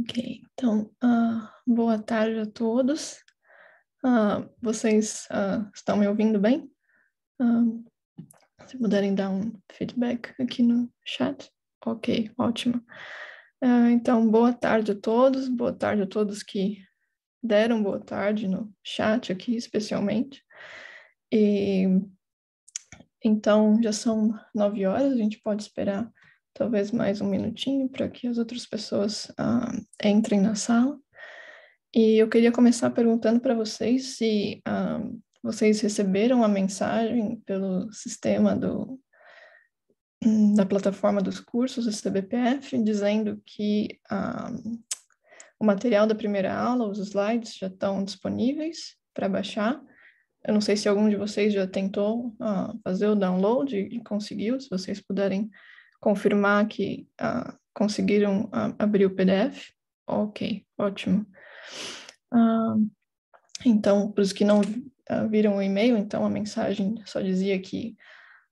Ok, então, uh, boa tarde a todos. Uh, vocês uh, estão me ouvindo bem? se puderem dar um feedback aqui no chat. Ok, ótimo. então, boa tarde a todos, boa tarde a todos que deram boa tarde no chat aqui, especialmente. E então, já são nove horas, a gente pode esperar talvez mais um minutinho para que as outras pessoas uh, entrem na sala. E eu queria começar perguntando para vocês se uh, vocês receberam a mensagem pelo sistema do, da plataforma dos cursos, o CBPF, dizendo que uh, o material da primeira aula, os slides, já estão disponíveis para baixar. Eu não sei se algum de vocês já tentou fazer o download e conseguiu, se vocês puderem confirmar que uh, conseguiram uh, abrir o PDF? Ok, ótimo. Uh, então, para os que não viram o e-mail, então a mensagem só dizia que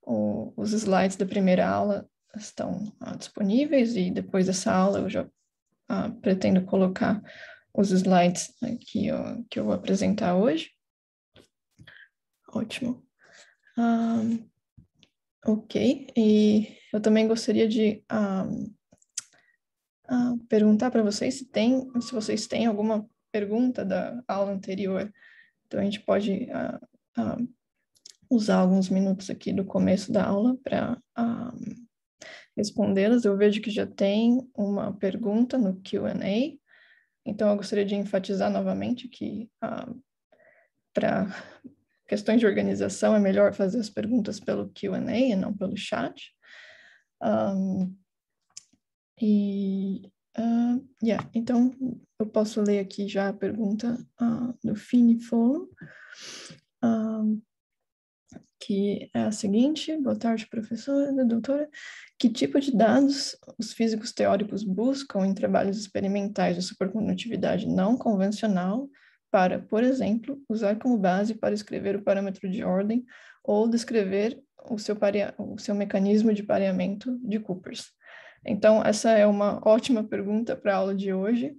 o, os slides da primeira aula estão disponíveis e depois dessa aula eu já pretendo colocar os slides que eu, que eu vou apresentar hoje. Ótimo. Ok, e eu também gostaria de uh, uh, perguntar para vocês se tem, se vocês têm alguma pergunta da aula anterior. Então a gente pode uh, usar alguns minutos aqui do começo da aula para respondê-las. Eu vejo que já tem uma pergunta no Q&A. Então eu gostaria de enfatizar novamente que para questões de organização é melhor fazer as perguntas pelo Q&A e não pelo chat. Um, e, uh, yeah, então, eu posso ler aqui já a pergunta uh, do Fini uh, que é a seguinte, boa tarde, professora, doutora, que tipo de dados os físicos teóricos buscam em trabalhos experimentais de supercondutividade não convencional para, por exemplo, usar como base para escrever o parâmetro de ordem ou descrever o seu, paria, o seu mecanismo de pareamento de Coopers. Então, essa é uma ótima pergunta para a aula de hoje,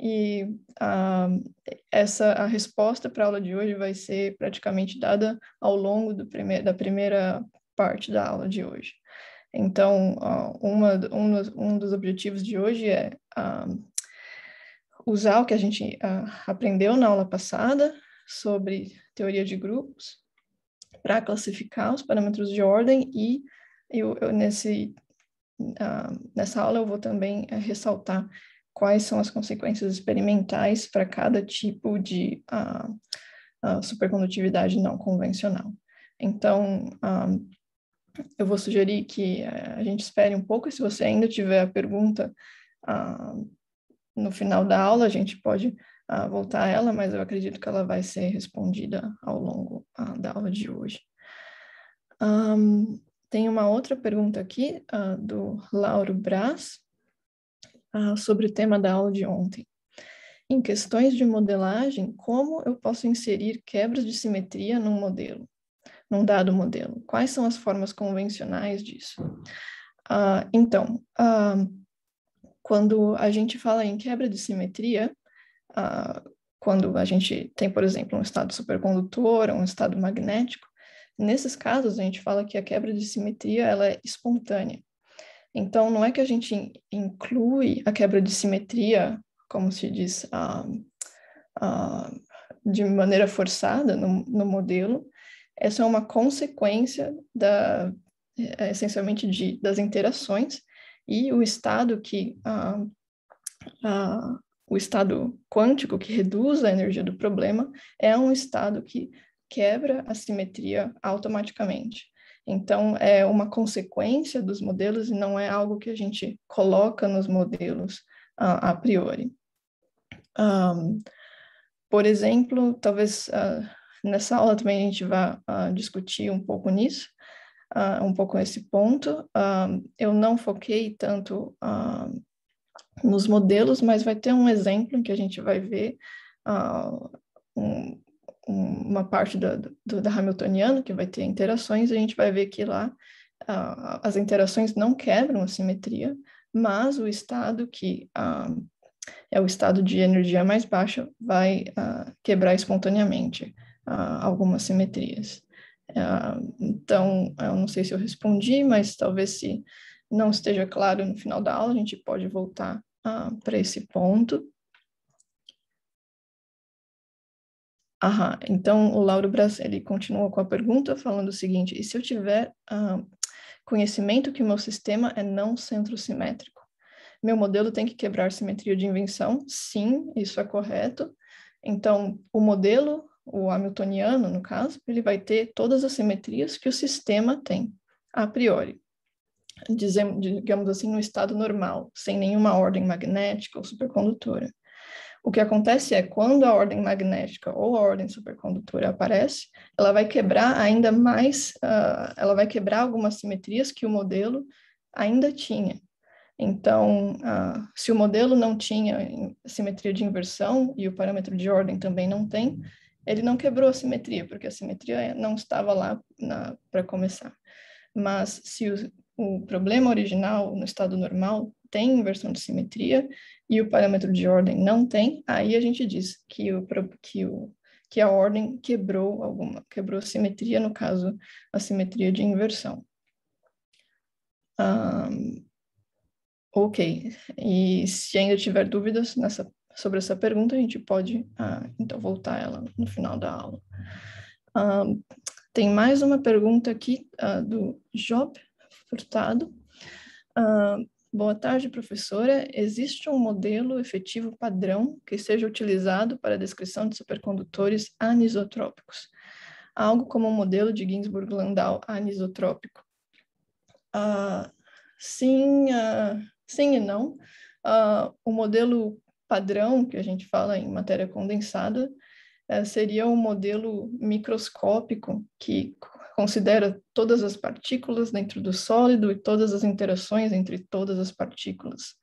e uh, essa a resposta para a aula de hoje vai ser praticamente dada ao longo do prime da primeira parte da aula de hoje. Então, uh, uma, um, dos, um, dos, objetivos de hoje é uh, usar o que a gente aprendeu na aula passada sobre teoria de grupos para classificar os parâmetros de ordem e eu, eu nesse, uh, nessa aula eu vou também uh, ressaltar quais são as consequências experimentais para cada tipo de uh, supercondutividade não convencional. Então, eu vou sugerir que eh, a gente espere um pouco, e se você ainda tiver a pergunta no final da aula, a gente pode a voltar a ela, mas eu acredito que ela vai ser respondida ao longo da aula de hoje. Um, tem uma outra pergunta aqui uh, do Lauro Braz uh, sobre o tema da aula de ontem. Em questões de modelagem, como eu posso inserir quebras de simetria num modelo, num dado modelo? Quais são as formas convencionais disso? então, quando a gente fala em quebra de simetria, uh, quando a gente tem, por exemplo, um estado supercondutor, um estado magnético, nesses casos a gente fala que a quebra de simetria ela é espontânea. Então, não é que a gente inclui a quebra de simetria, como se diz, uh, uh, de maneira forçada no, no, modelo. Essa é uma consequência da, é, essencialmente de, das interações e o estado que uh, o estado quântico que reduz a energia do problema é um estado que quebra a simetria automaticamente. Então, é uma consequência dos modelos e não é algo que a gente coloca nos modelos uh, a priori. Um, por exemplo, talvez uh, nessa aula também a gente vá uh, discutir um pouco nisso, um pouco esse ponto. eu não foquei tanto nos modelos, mas vai ter um exemplo em que a gente vai ver uh, um, uma parte da, do, da Hamiltoniano, que vai ter interações, e a gente vai ver que lá uh, as interações não quebram a simetria, mas o estado que uh, é o estado de energia mais baixa, vai quebrar espontaneamente algumas simetrias. Então, eu não sei se eu respondi, mas talvez se não esteja claro no final da aula, a gente pode voltar para esse ponto. Aham, então o Lauro Braz, ele continua com a pergunta falando o seguinte, e se eu tiver conhecimento que o meu sistema é não centrosimétrico? Meu modelo tem que quebrar simetria de invenção? Sim, isso é correto. Então, o modelo, o hamiltoniano, no caso, ele vai ter todas as simetrias que o sistema tem, a priori. Digamos assim, no estado normal, sem nenhuma ordem magnética ou supercondutora. O que acontece é, quando a ordem magnética ou a ordem supercondutora aparece, ela vai quebrar ainda mais, uh, ela vai quebrar algumas simetrias que o modelo ainda tinha. Então, uh, se o modelo não tinha simetria de inversão e o parâmetro de ordem também não tem, ele não quebrou a simetria, porque a simetria não estava lá para começar. Mas se o, o problema original no estado normal tem inversão de simetria e o parâmetro de ordem não tem, aí a gente diz que, o, que, o, que a ordem quebrou alguma, quebrou simetria, no caso, a simetria de inversão. Um, ok, e se ainda tiver dúvidas nessa, sobre essa pergunta, a gente pode, uh, então, voltar ela no final da aula. Um, tem mais uma pergunta aqui uh, do Job Furtado. Uh, Boa tarde, professora. Existe um modelo efetivo padrão que seja utilizado para a descrição de supercondutores anisotrópicos, algo como o modelo de Ginzburg-Landau anisotrópico? Uh, sim, uh, sim e não. O modelo padrão que a gente fala em matéria condensada uh, seria um modelo microscópico que considera todas as partículas dentro do sólido e todas as interações entre todas as partículas.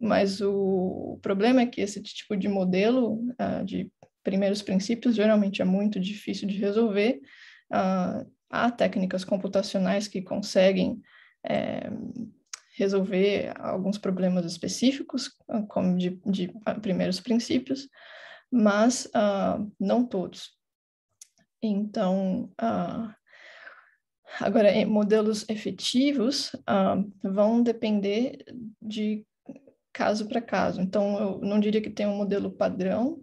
Mas o problema é que esse tipo de modelo uh, de primeiros princípios geralmente é muito difícil de resolver. Uh, há técnicas computacionais que conseguem é, resolver alguns problemas específicos, como de, de primeiros princípios, mas uh, não todos. Então, uh, Agora, modelos efetivos uh, vão depender de caso para caso. Então, eu não diria que tem um modelo padrão,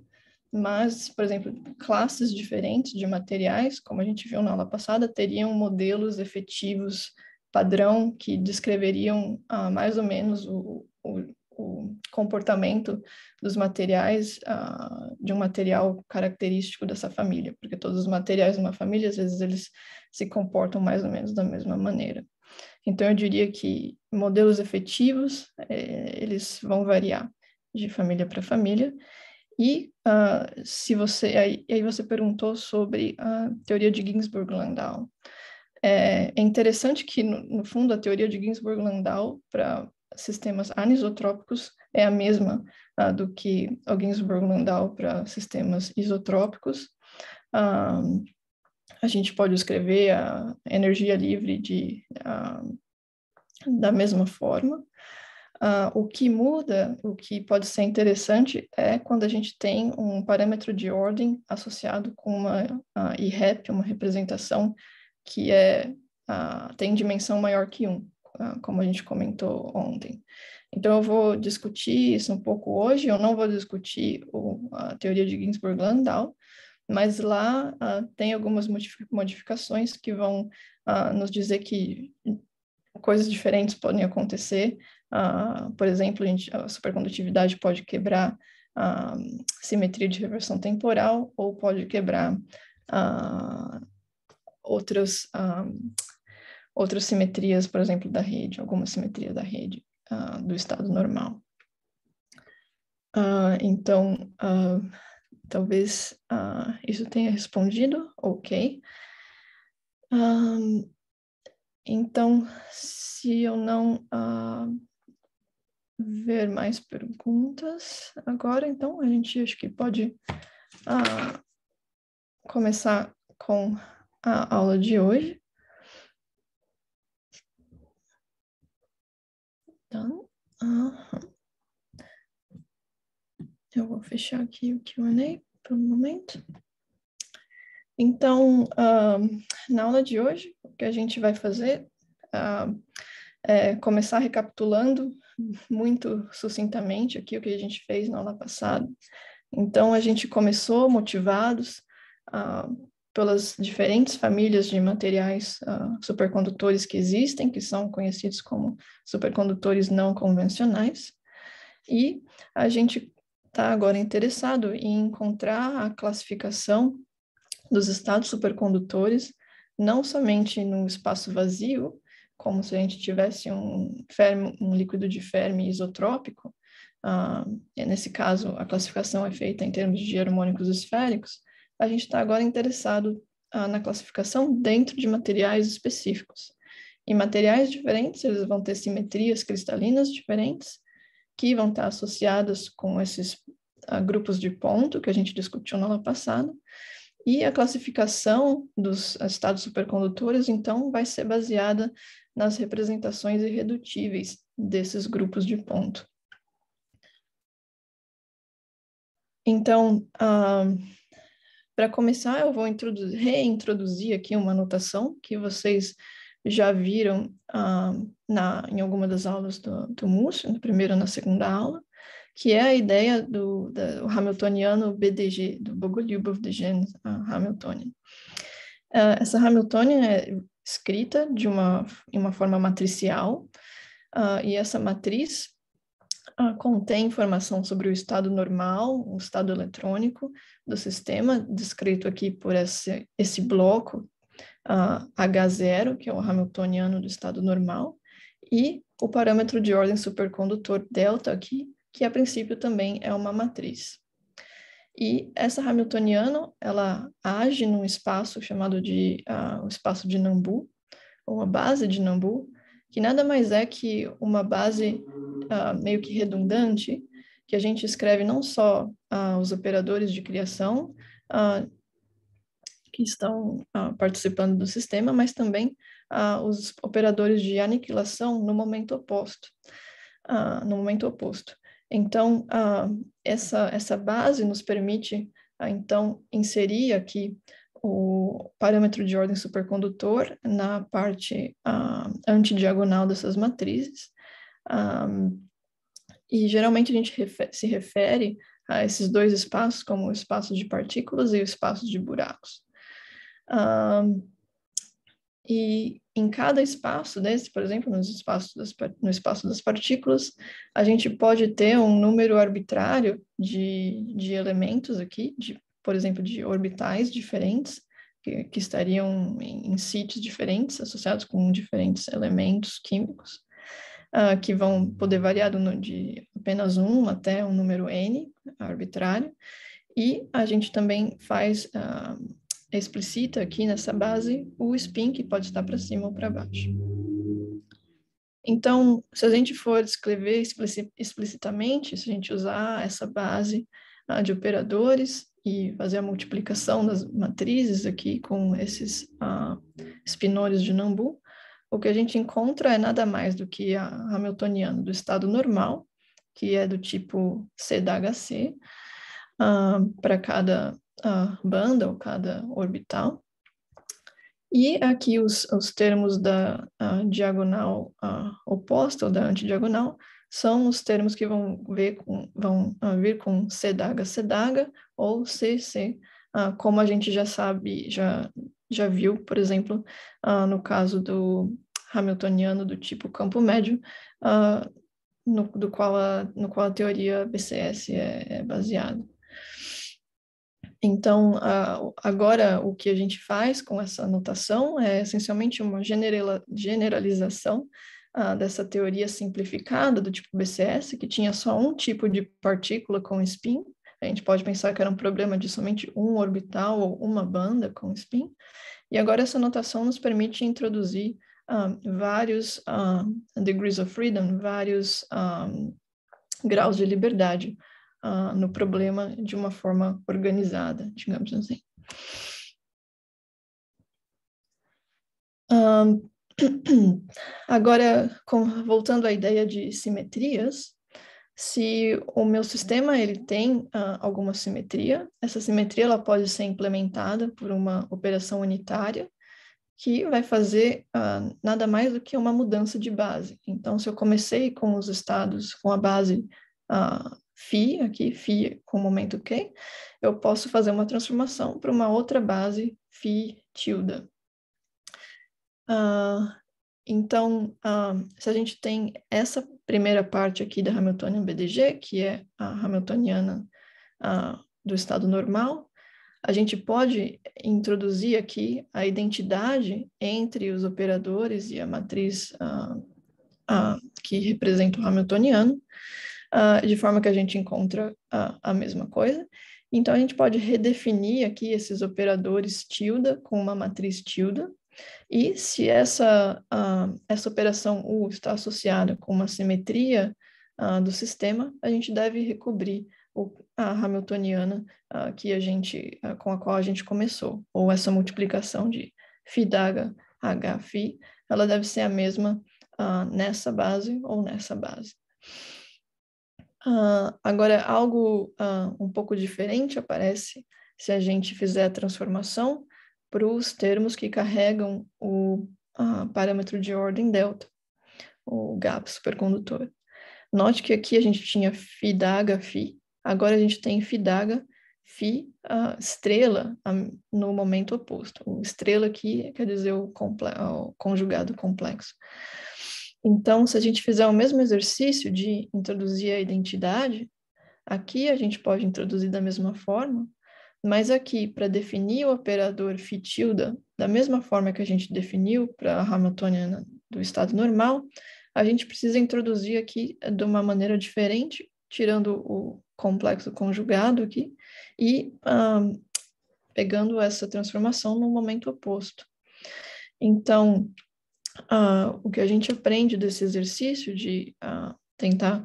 mas, por exemplo, classes diferentes de materiais, como a gente viu na aula passada, teriam modelos efetivos padrão que descreveriam uh, mais ou menos o, o, o comportamento dos materiais uh, de um material característico dessa família, porque todos os materiais de uma família, às vezes, eles se comportam mais ou menos da mesma maneira. Então, eu diria que modelos efetivos, é, eles vão variar de família para família, e uh, se você, aí, aí, você perguntou sobre a teoria de Ginsburg-Landau. É, é, interessante que, no, no fundo, a teoria de Ginsburg-Landau para sistemas anisotrópicos é a mesma uh, do que o Ginsburg-Landau para sistemas isotrópicos. Um, a gente pode escrever a energia livre de, uh, da mesma forma. Uh, o que muda, o que pode ser interessante, é quando a gente tem um parâmetro de ordem associado com uma uh, IREP, uma representação que é, uh, tem dimensão maior que 1 uh, como a gente comentou ontem. Então, eu vou discutir isso um pouco hoje, eu não vou discutir o, a teoria de Ginsburg-Landau, mas lá uh, tem algumas modificações que vão uh, nos dizer que coisas diferentes podem acontecer. Uh, por exemplo, a, gente, a, supercondutividade pode quebrar a simetria de reversão temporal ou pode quebrar outras outras simetrias, por exemplo, da rede, alguma simetria da rede uh, do estado normal. Uh, então, uh, talvez isso tenha respondido, ok. Então, se eu não ver mais perguntas agora, então a gente acho que pode começar com a aula de hoje. Então, eu vou fechar aqui o Q&A por um momento. Então, uh, na aula de hoje, o que a gente vai fazer uh, é começar recapitulando muito sucintamente aqui o que a gente fez na aula passada. Então, a gente começou motivados uh, pelas diferentes famílias de materiais uh, supercondutores que existem, que são conhecidos como supercondutores não convencionais, e a gente está agora interessado em encontrar a classificação dos estados supercondutores, não somente no espaço vazio, como se a gente tivesse um, um líquido de Fermi isotrópico, uh, nesse caso a classificação é feita em termos de harmônicos esféricos, a gente está agora interessado ah, na classificação dentro de materiais específicos. Em materiais diferentes, eles vão ter simetrias cristalinas diferentes, que vão estar associadas com esses ah, grupos de ponto que a gente discutiu na aula passada, e a classificação dos estados supercondutores, então, vai ser baseada nas representações irredutíveis desses grupos de ponto. Então, uh, para começar, eu vou reintroduzir aqui uma anotação que vocês já viram uh, na, em alguma das aulas do, do Múcio, na primeira ou na segunda aula, que é a ideia do, do Hamiltoniano BDG, do Bogoliubov-Degen uh, Hamiltonian. Uh, essa Hamiltonian é escrita de uma, em uma forma matricial, uh, e essa matriz contém informação sobre o estado normal, o estado eletrônico do sistema, descrito aqui por esse, esse bloco uh, H0, que é o Hamiltoniano do estado normal, e o parâmetro de ordem supercondutor delta aqui, que a princípio também é uma matriz. E essa Hamiltoniano, ela age num espaço chamado de uh, o espaço de Nambu, ou a base de Nambu, que nada mais é que uma base uh, meio que redundante, que a gente escreve não só uh, os operadores de criação uh, que estão participando do sistema, mas também os operadores de aniquilação no momento oposto. no momento oposto. Então, essa, essa base nos permite, então, inserir aqui o parâmetro de ordem supercondutor na parte uh, antidiagonal dessas matrizes. Um, e geralmente a gente se refere a esses dois espaços como o espaço de partículas e o espaço de buracos. Um, e em cada espaço desse, por exemplo, nos espaços das, no espaço das partículas, a gente pode ter um número arbitrário de, de elementos aqui, de por exemplo, de orbitais diferentes, que, que estariam em, em, sítios diferentes, associados com diferentes elementos químicos, uh, que vão poder variar de apenas um até um número n arbitrário. E a gente também faz, uh, explicita aqui nessa base o spin, que pode estar para cima ou para baixo. Então, se a gente for descrever explicitamente, se a gente usar essa base uh, de operadores, e fazer a multiplicação das matrizes aqui com esses uh, de Nambu, o que a gente encontra é nada mais do que a Hamiltoniana do estado normal, que é do tipo CDHC, uh, ah, para cada uh, banda ou cada orbital. E aqui os, os termos da diagonal oposta ou da antidiagonal são os termos que vão, ver com, vão uh, vir com CDH, CDH ou CC, uh, como a gente já sabe, já, já viu, por exemplo, uh, no caso do Hamiltoniano do tipo campo médio, no, do qual a, no qual a teoria BCS é, é baseada. Então, agora o que a gente faz com essa notação é essencialmente uma generalização ah, dessa teoria simplificada do tipo BCS, que tinha só um tipo de partícula com spin. A gente pode pensar que era um problema de somente um orbital ou uma banda com spin. E agora essa notação nos permite introduzir ah, vários ah, degrees of freedom, vários graus de liberdade no problema de uma forma organizada, digamos assim. Um, Agora, com, voltando à ideia de simetrias, se o meu sistema ele tem uh, alguma simetria, essa simetria ela pode ser implementada por uma operação unitária que vai fazer uh, nada mais do que uma mudança de base. Então, se eu comecei com os estados com a base uh, phi, aqui phi com momento Q, eu posso fazer uma transformação para uma outra base phi tilde. Uh, então, se a gente tem essa primeira parte aqui da Hamiltonian BDG, que é a Hamiltoniana uh, do estado normal, a gente pode introduzir aqui a identidade entre os operadores e a matriz uh, que representa o Hamiltoniano, de forma que a gente encontra a mesma coisa. Então, a gente pode redefinir aqui esses operadores tilde com uma matriz tilde, e se essa, uh, essa operação U está associada com uma simetria uh, do sistema, a gente deve recobrir o, a Hamiltoniana uh, que a gente, com a qual a gente começou, ou essa multiplicação de φ daga h φ, ela deve ser a mesma nessa base ou nessa base. agora, algo um pouco diferente aparece se a gente fizer a transformação para os termos que carregam o parâmetro de ordem delta, o gap supercondutor. Note que aqui a gente tinha φ daga φ, agora a gente tem φ daga φ uh, estrela uh, no momento oposto. O estrela aqui quer dizer o, o conjugado complexo. Então, se a gente fizer o mesmo exercício de introduzir a identidade, aqui a gente pode introduzir da mesma forma, mas aqui, para definir o operador φ tilde, da mesma forma que a gente definiu para a Hamiltoniana do estado normal, a gente precisa introduzir aqui de uma maneira diferente, tirando o complexo conjugado aqui e pegando essa transformação no momento oposto. Então, o que a gente aprende desse exercício de uh, tentar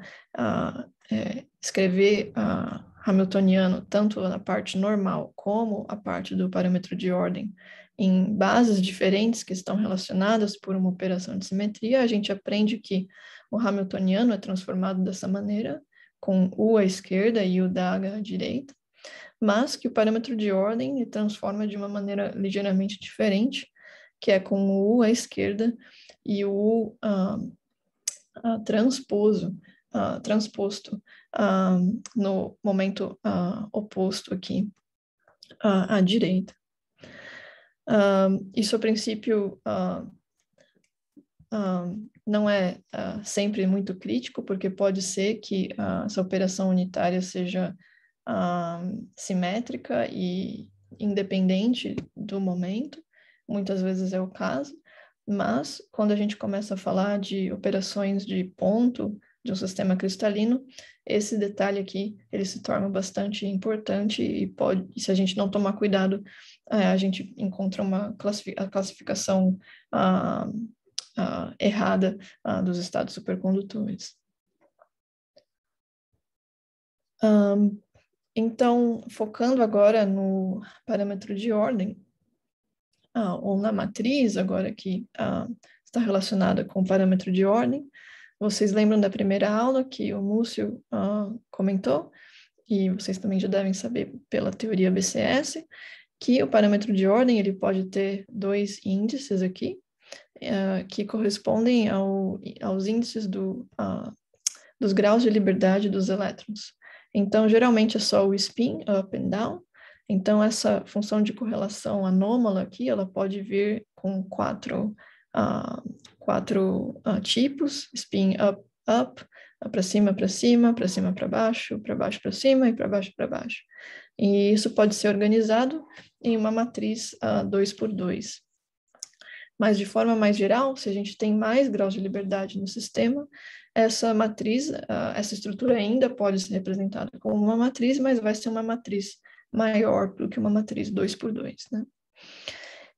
é, escrever a hamiltoniano, tanto na parte normal como a parte do parâmetro de ordem, em bases diferentes que estão relacionadas por uma operação de simetria, a gente aprende que o hamiltoniano é transformado dessa maneira, com U à esquerda e U da H à direita, mas que o parâmetro de ordem transforma de uma maneira ligeiramente diferente, que é com o U à esquerda e o U uh, transposo, uh, transposto uh, no momento uh, oposto aqui à direita. isso, a princípio, não é sempre muito crítico, porque pode ser que essa operação unitária seja simétrica e independente do momento, muitas vezes é o caso, mas quando a gente começa a falar de operações de ponto, de um sistema cristalino, esse detalhe aqui ele se torna bastante importante e pode, se a gente não tomar cuidado, é, a gente encontra uma classificação ah, ah, errada ah, dos estados supercondutores. Então, focando agora no parâmetro de ordem, ou na matriz, agora que está relacionada com o parâmetro de ordem, vocês lembram da primeira aula que o Múcio uh, comentou, e vocês também já devem saber pela teoria BCS, que o parâmetro de ordem ele pode ter dois índices aqui, uh, que correspondem ao, aos índices do, uh, dos graus de liberdade dos elétrons. Então, geralmente é só o spin, up and down. Então, essa função de correlação anômala aqui, ela pode vir com quatro uh, quatro uh, tipos, spin up, up, para cima, para cima, para cima, para baixo, para baixo, para cima e para baixo, para baixo. E isso pode ser organizado em uma matriz uh, dois por dois. Mas de forma mais geral, se a gente tem mais graus de liberdade no sistema, essa matriz, uh, essa estrutura ainda pode ser representada como uma matriz, mas vai ser uma matriz maior do que uma matriz dois por dois, né?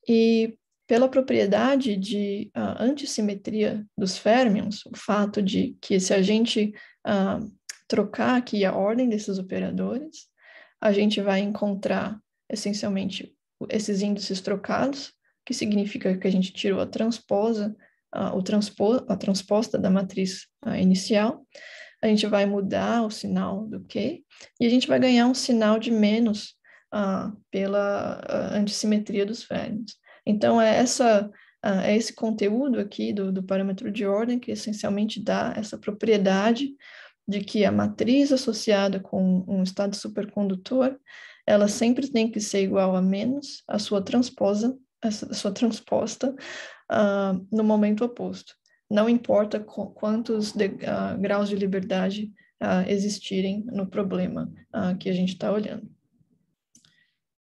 E pela propriedade de antissimetria dos férmions, o fato de que se a gente uh, trocar aqui a ordem desses operadores, a gente vai encontrar essencialmente esses índices trocados, que significa que a gente tirou a transposa, o transpo a transposta da matriz inicial, a gente vai mudar o sinal do Q e a gente vai ganhar um sinal de menos uh, pela antissimetria dos férmions. Então, é, essa, uh, é esse conteúdo aqui do, do parâmetro de ordem que essencialmente dá essa propriedade de que a matriz associada com um estado supercondutor, ela sempre tem que ser igual a menos a sua transposa, a sua transposta no momento oposto não importa quantos de, uh, graus de liberdade uh, existirem no problema uh, que a gente está olhando.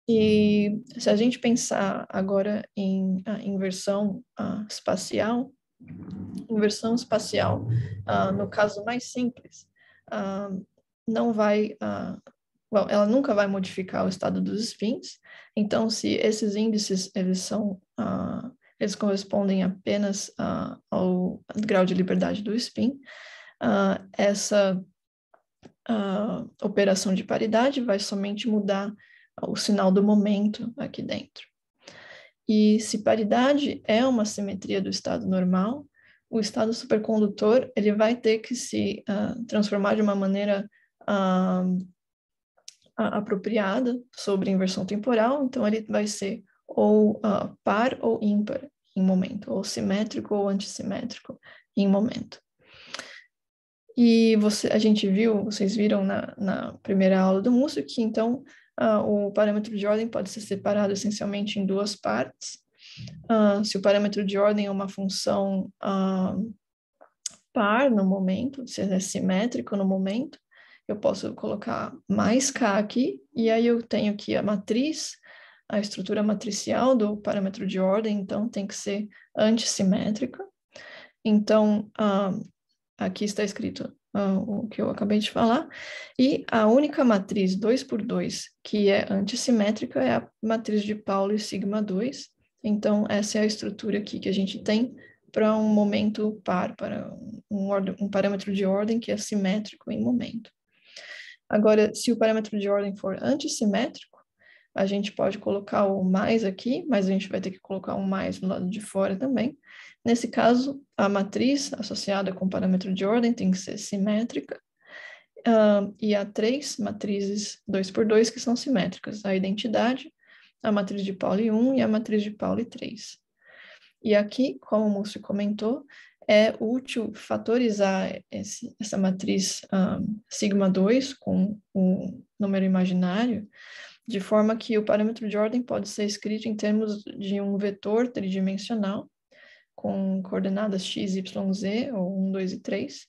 E se a gente pensar agora em inversão espacial, inversão espacial, no caso mais simples, não vai, well, ela nunca vai modificar o estado dos spins, então se esses índices, eles são eles correspondem apenas ao grau de liberdade do spin. Essa operação de paridade vai somente mudar o sinal do momento aqui dentro. E se paridade é uma simetria do estado normal, o estado supercondutor ele vai ter que se transformar de uma maneira apropriada sobre inversão temporal, então ele vai ser ou uh, par ou ímpar em momento, ou simétrico ou antissimétrico em momento. E você, a gente viu, vocês viram na, na primeira aula do Múcio que então uh, o parâmetro de ordem pode ser separado essencialmente em duas partes. Uh, se o parâmetro de ordem é uma função uh, par no momento, se é simétrico no momento, eu posso colocar mais k aqui, e aí eu tenho aqui a matriz a estrutura matricial do parâmetro de ordem, então, tem que ser antissimétrica. Então, aqui está escrito o que eu acabei de falar, e a única matriz 2 por 2 que é antissimétrica é a matriz de Pauli sigma 2. Então, essa é a estrutura aqui que a gente tem para um momento par, para um, um parâmetro de ordem que é simétrico em momento. Agora, se o parâmetro de ordem for antissimétrico, a gente pode colocar o mais aqui, mas a gente vai ter que colocar um mais no lado de fora também. Nesse caso, a matriz associada com o parâmetro de ordem tem que ser simétrica, uh, e há três matrizes 2 por 2 que são simétricas, a identidade, a matriz de Pauli 1 e a matriz de Pauli 3. E aqui, como o Múcio comentou, é útil fatorizar esse, essa matriz um, sigma 2 com o número imaginário, de forma que o parâmetro de ordem pode ser escrito em termos de um vetor tridimensional com coordenadas x, y, z, ou 1, 2 e 3,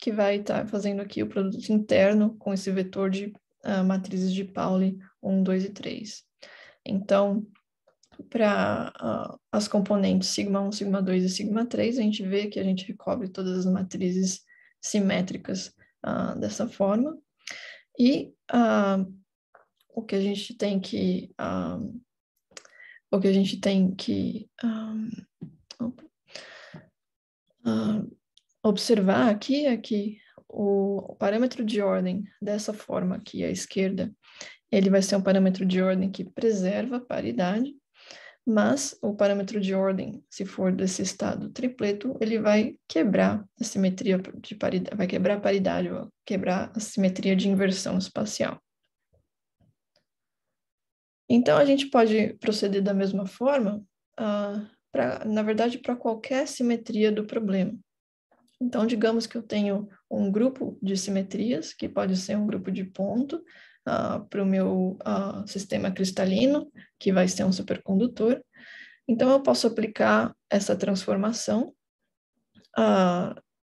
que vai estar tá fazendo aqui o produto interno com esse vetor de uh, matrizes de Pauli 1, 2 e 3. Então, para uh, as componentes sigma 1, sigma 2 e sigma 3, a gente vê que a gente recobre todas as matrizes simétricas uh, dessa forma. E uh, o que a gente tem que um, o que a gente tem que um, um, observar aqui é que o parâmetro de ordem dessa forma aqui à esquerda ele vai ser um parâmetro de ordem que preserva a paridade, mas o parâmetro de ordem, se for desse estado tripleto, ele vai quebrar a simetria de paridade, vai quebrar a paridade, ou quebrar a simetria de inversão espacial. Então, a gente pode proceder da mesma forma, uh, pra, na verdade, para qualquer simetria do problema. Então, digamos que eu tenho um grupo de simetrias, que pode ser um grupo de ponto, uh, para o meu uh, sistema cristalino, que vai ser um supercondutor. Então, eu posso aplicar essa transformação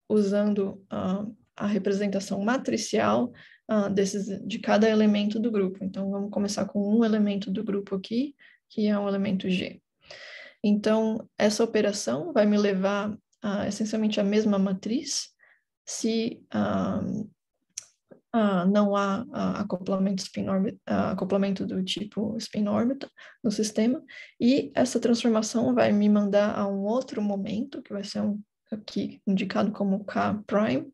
usando a representação matricial uh, desses, de cada elemento do grupo. Então, vamos começar com um elemento do grupo aqui, que é um elemento G. Então, essa operação vai me levar a essencialmente a mesma matriz, se uh, uh, não há acoplamento, spin orbit, acoplamento do tipo spin órbita no sistema, e essa transformação vai me mandar a um outro momento, que vai ser um, aqui indicado como K prime,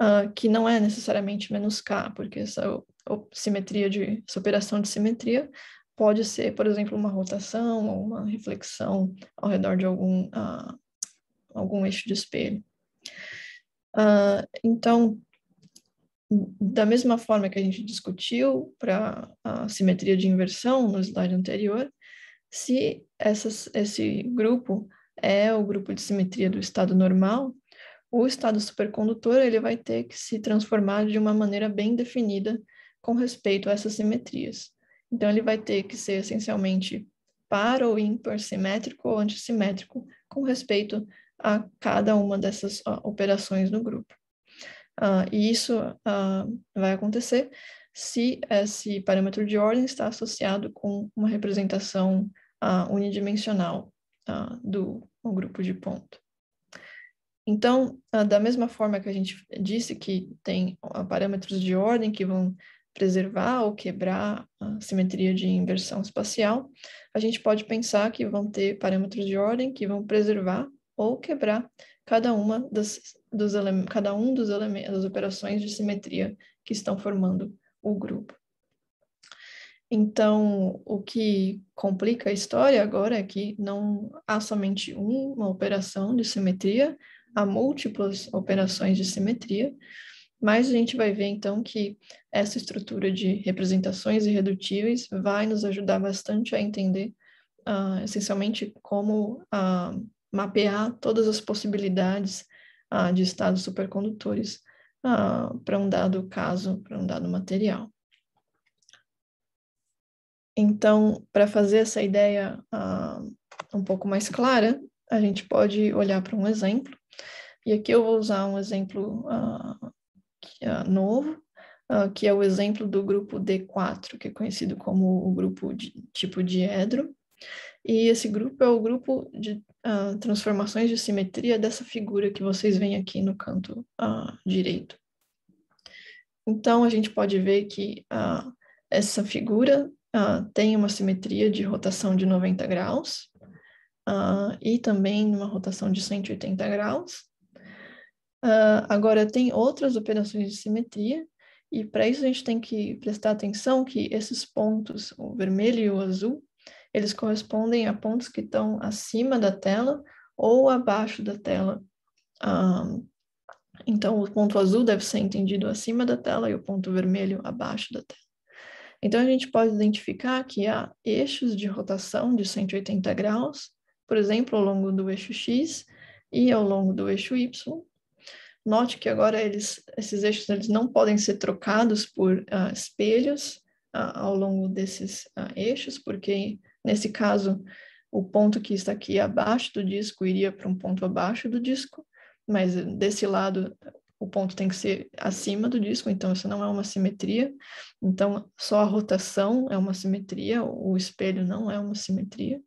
uh, que não é necessariamente menos K, porque essa simetria de essa operação de simetria pode ser, por exemplo, uma rotação ou uma reflexão ao redor de algum, uh, algum eixo de espelho. Uh, então, da mesma forma que a gente discutiu para a simetria de inversão no slide anterior, se essas, esse grupo é o grupo de simetria do estado normal, o estado supercondutor ele vai ter que se transformar de uma maneira bem definida com respeito a essas simetrias. Então, ele vai ter que ser essencialmente par ou ímpar, simétrico ou antissimétrico, com respeito a cada uma dessas uh, operações no grupo. Uh, e isso uh, vai acontecer se esse parâmetro de ordem está associado com uma representação unidimensional do grupo de ponto. Então, da mesma forma que a gente disse que tem parâmetros de ordem que vão preservar ou quebrar a simetria de inversão espacial, a gente pode pensar que vão ter parâmetros de ordem que vão preservar ou quebrar cada uma das dos cada um dos elementos das operações de simetria que estão formando o grupo. Então, o que complica a história agora é que não há somente uma operação de simetria, há múltiplas operações de simetria, mas a gente vai ver então que essa estrutura de representações irredutíveis vai nos ajudar bastante a entender uh, essencialmente como uh, mapear todas as possibilidades uh, de estados supercondutores para um dado caso, para um dado material. Então, para fazer essa ideia um pouco mais clara, a gente pode olhar para um exemplo. E aqui eu vou usar um exemplo uh, uh, novo, uh, que é o exemplo do grupo D4, que é conhecido como o grupo de tipo diedro. E esse grupo é o grupo de uh, transformações de simetria dessa figura que vocês veem aqui no canto direito. Então, a gente pode ver que essa figura tem uma simetria de rotação de 90 graus, e também uma rotação de 180 graus. Uh, agora, tem outras operações de simetria, e para isso a gente tem que prestar atenção que esses pontos, o vermelho e o azul, eles correspondem a pontos que estão acima da tela ou abaixo da tela. Uh, então, o ponto azul deve ser entendido acima da tela e o ponto vermelho abaixo da tela. Então, a gente pode identificar que há eixos de rotação de 180 graus, por exemplo, ao longo do eixo X e ao longo do eixo Y, Note que agora eles, esses eixos eles não podem ser trocados por uh, espelhos uh, ao longo desses uh, eixos, porque nesse caso o ponto que está aqui abaixo do disco iria para um ponto abaixo do disco, mas desse lado o ponto tem que ser acima do disco, então isso não é uma simetria. Então só a rotação é uma simetria, o espelho não é uma simetria.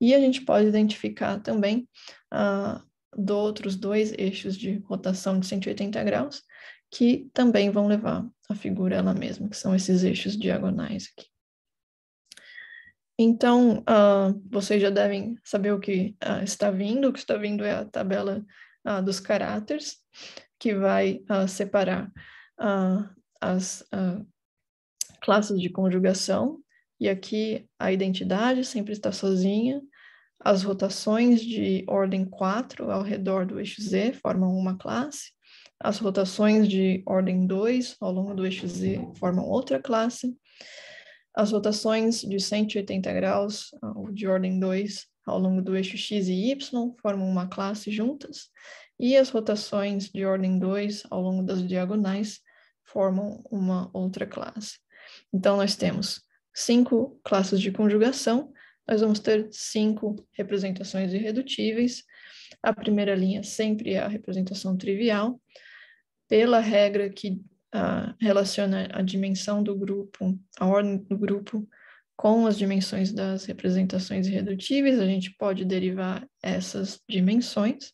E a gente pode identificar também do outros dois eixos de rotação de 180 graus, que também vão levar a figura ela mesma, que são esses eixos diagonais aqui. Então, uh, vocês já devem saber o que uh, está vindo. O que está vindo é a tabela uh, dos caráteres, que vai separar as classes de conjugação. E aqui a identidade sempre está sozinha, as rotações de ordem 4 ao redor do eixo Z formam uma classe. As rotações de ordem 2 ao longo do eixo Z formam outra classe. As rotações de 180 graus de ordem 2 ao longo do eixo X e Y formam uma classe juntas. E as rotações de ordem 2 ao longo das diagonais formam uma outra classe. Então, nós temos cinco classes de conjugação nós vamos ter cinco representações irredutíveis. A primeira linha sempre é a representação trivial, pela regra que uh, relaciona a dimensão do grupo, a ordem do grupo, com as dimensões das representações irredutíveis, a gente pode derivar essas dimensões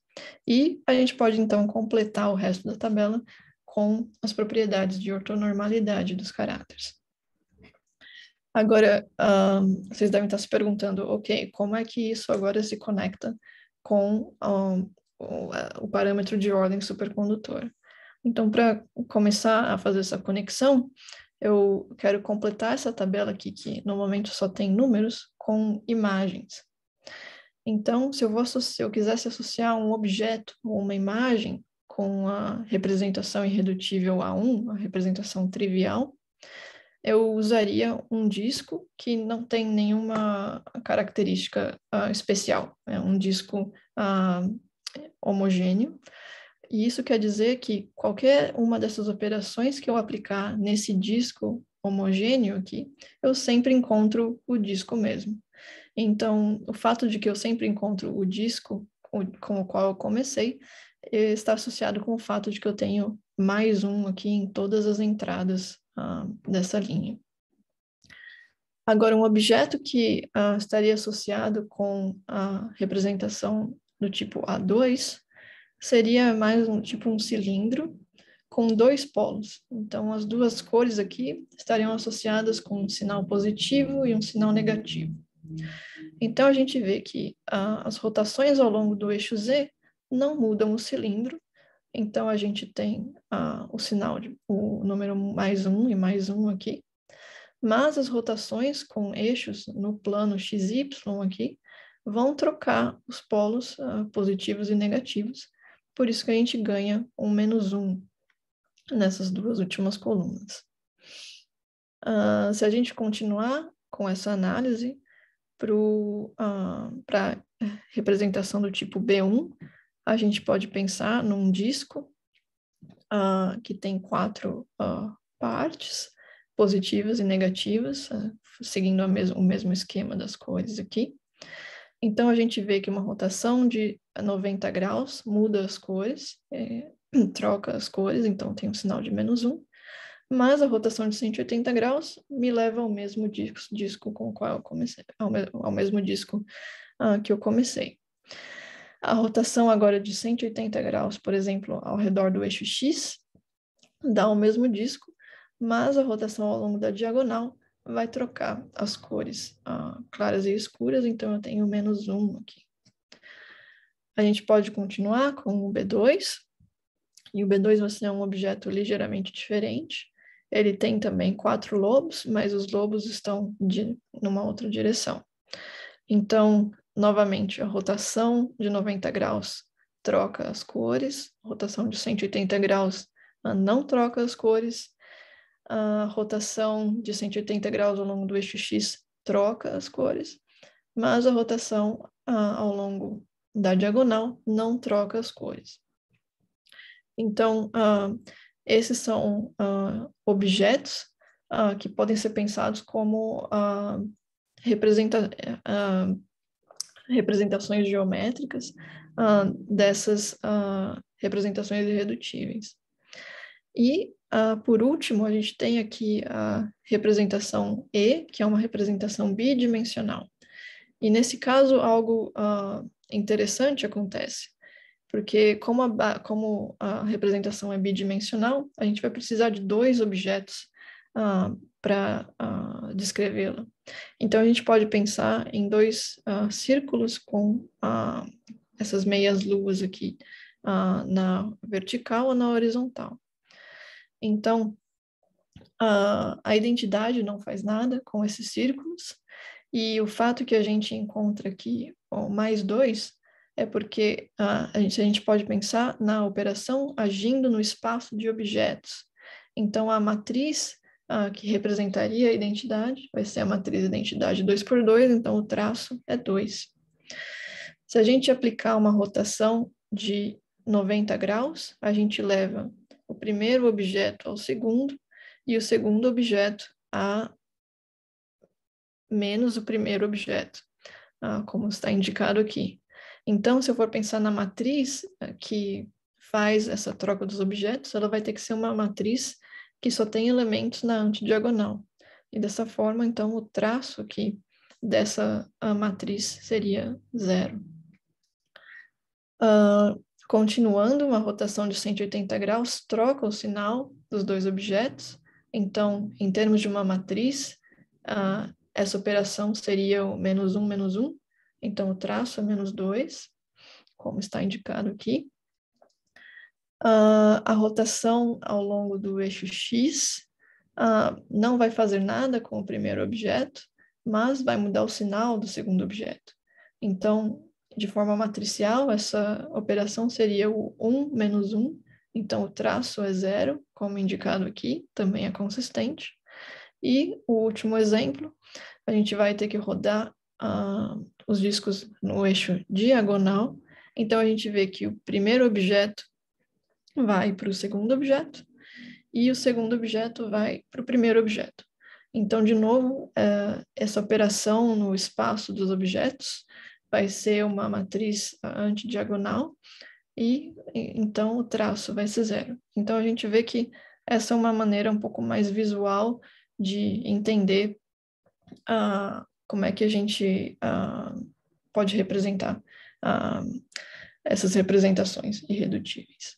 e a gente pode então completar o resto da tabela com as propriedades de ortonormalidade dos caráteres. Agora, um, vocês devem estar se perguntando, ok, como é que isso agora se conecta com um, o, o, parâmetro de ordem supercondutor? Então, para começar a fazer essa conexão, eu quero completar essa tabela aqui, que no momento só tem números, com imagens. Então, se eu, vou se eu quisesse associar um objeto ou uma imagem com a representação irredutível A1, a representação trivial, eu usaria um disco que não tem nenhuma característica uh, especial, é um disco uh, homogêneo. E isso quer dizer que qualquer uma dessas operações que eu aplicar nesse disco homogêneo aqui, eu sempre encontro o disco mesmo. Então, o fato de que eu sempre encontro o disco com o qual eu comecei está associado com o fato de que eu tenho mais um aqui em todas as entradas uh, dessa linha. Agora, um objeto que uh, estaria associado com a representação do tipo A2 seria mais um tipo um cilindro com dois polos. Então, as duas cores aqui estariam associadas com um sinal positivo e um sinal negativo. Então, a gente vê que uh, as rotações ao longo do eixo Z não mudam o cilindro, então, a gente tem ah, o sinal de o número mais um e mais um aqui, mas as rotações com eixos no plano XY aqui vão trocar os polos ah, positivos e negativos, por isso que a gente ganha um menos um nessas duas últimas colunas. Uh, se a gente continuar com essa análise para a representação do tipo B1, a gente pode pensar num disco uh, que tem quatro uh, partes, positivas e negativas, uh, seguindo mes o mesmo esquema das cores aqui. Então, a gente vê que uma rotação de 90 graus muda as cores, é, troca as cores, então tem um sinal de menos um, mas a rotação de 180 graus me leva ao mesmo disco, disco com o qual eu comecei, ao, me ao mesmo disco que eu comecei. A rotação agora de 180 graus, por exemplo, ao redor do eixo X, dá o mesmo disco, mas a rotação ao longo da diagonal vai trocar as cores uh, claras e escuras, então eu tenho menos um aqui. A gente pode continuar com o B2, e o B2 vai ser um objeto ligeiramente diferente. Ele tem também quatro lobos, mas os lobos estão de, numa outra direção. Então, novamente, a rotação de 90 graus troca as cores, rotação de 180 graus não troca as cores, a rotação de 180 graus ao longo do eixo X troca as cores, mas a rotação ao longo da diagonal não troca as cores. Então, esses são objetos que podem ser pensados como representa representações geométricas uh, dessas uh, representações irredutíveis. E, uh, por último, a gente tem aqui a representação E, que é uma representação bidimensional. E, nesse caso, algo interessante acontece, porque como a, como a representação é bidimensional, a gente vai precisar de dois objetos para descrevê-la. Então, a gente pode pensar em dois uh, círculos com uh, essas meias luas aqui, uh, na vertical ou na horizontal. Então, a identidade não faz nada com esses círculos, e o fato que a gente encontra aqui, ó, mais dois, é porque a, gente, a gente pode pensar na operação agindo no espaço de objetos. Então, a matriz ah, que representaria a identidade, vai ser a matriz identidade 2 por 2, então o traço é 2. Se a gente aplicar uma rotação de 90 graus, a gente leva o primeiro objeto ao segundo e o segundo objeto a menos o primeiro objeto, ah, como está indicado aqui. Então, se eu for pensar na matriz ah, que faz essa troca dos objetos, ela vai ter que ser uma matriz que só tem elementos na antidiagonal. E dessa forma, então, o traço aqui dessa matriz seria zero. Uh, continuando, uma rotação de 180 graus troca o sinal dos dois objetos. Então, em termos de uma matriz, uh, essa operação seria o menos um, menos um. Então, o traço é menos dois, como está indicado aqui. Uh, a rotação ao longo do eixo X uh, não vai fazer nada com o primeiro objeto, mas vai mudar o sinal do segundo objeto. Então, de forma matricial, essa operação seria o 1 menos 1, então o traço é zero, como indicado aqui, também é consistente. E o último exemplo, a gente vai ter que rodar uh, os discos no eixo diagonal, então a gente vê que o primeiro objeto vai para o segundo objeto, e o segundo objeto vai para o primeiro objeto. Então, de novo, uh, essa operação no espaço dos objetos vai ser uma matriz antidiagonal e então o traço vai ser zero. Então a gente vê que essa é uma maneira um pouco mais visual de entender uh, como é que a gente uh, pode representar uh, essas representações irredutíveis.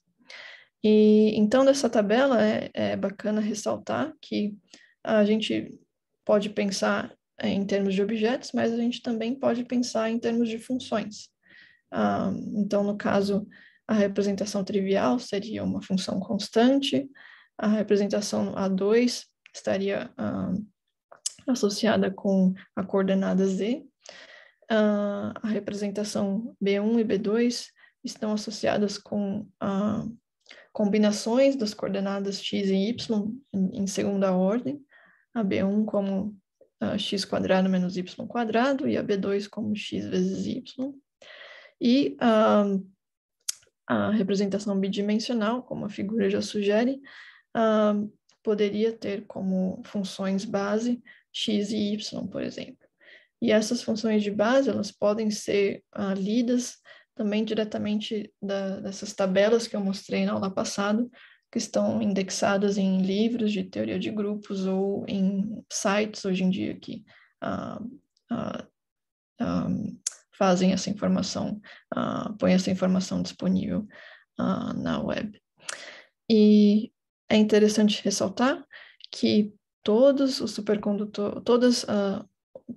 E então dessa tabela é, é bacana ressaltar que a gente pode pensar é, em termos de objetos, mas a gente também pode pensar em termos de funções. Ah, então, no caso, a representação trivial seria uma função constante, a representação A2 estaria ah, associada com a coordenada z, ah, a representação B1 e B2 estão associadas com combinações das coordenadas x e y em, segunda ordem, a B1 como uh, x quadrado menos y quadrado e a B2 como x vezes y. E uh, a representação bidimensional, como a figura já sugere, uh, poderia ter como funções base x e y, por exemplo. E essas funções de base, elas podem ser lidas também diretamente da, dessas tabelas que eu mostrei na aula passada, que estão indexadas em livros de teoria de grupos ou em sites hoje em dia que uh, uh, um, fazem essa informação, uh, põem essa informação disponível na web. E é interessante ressaltar que todos os supercondutores, todas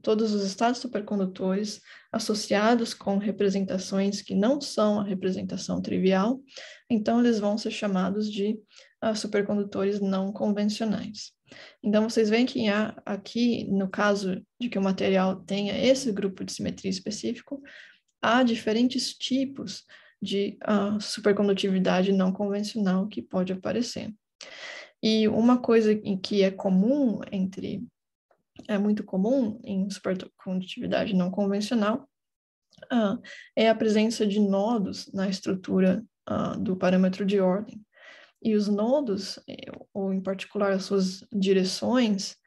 todos os estados supercondutores associados com representações que não são a representação trivial, então eles vão ser chamados de uh, supercondutores não convencionais. Então, vocês veem que há aqui, no caso de que o material tenha esse grupo de simetria específico, há diferentes tipos de uh, supercondutividade não convencional que pode aparecer. E uma coisa que é comum entre é muito comum em supercondutividade não convencional, uh, é a presença de nodos na estrutura uh, do parâmetro de ordem. E os nodos, ou em particular as suas direções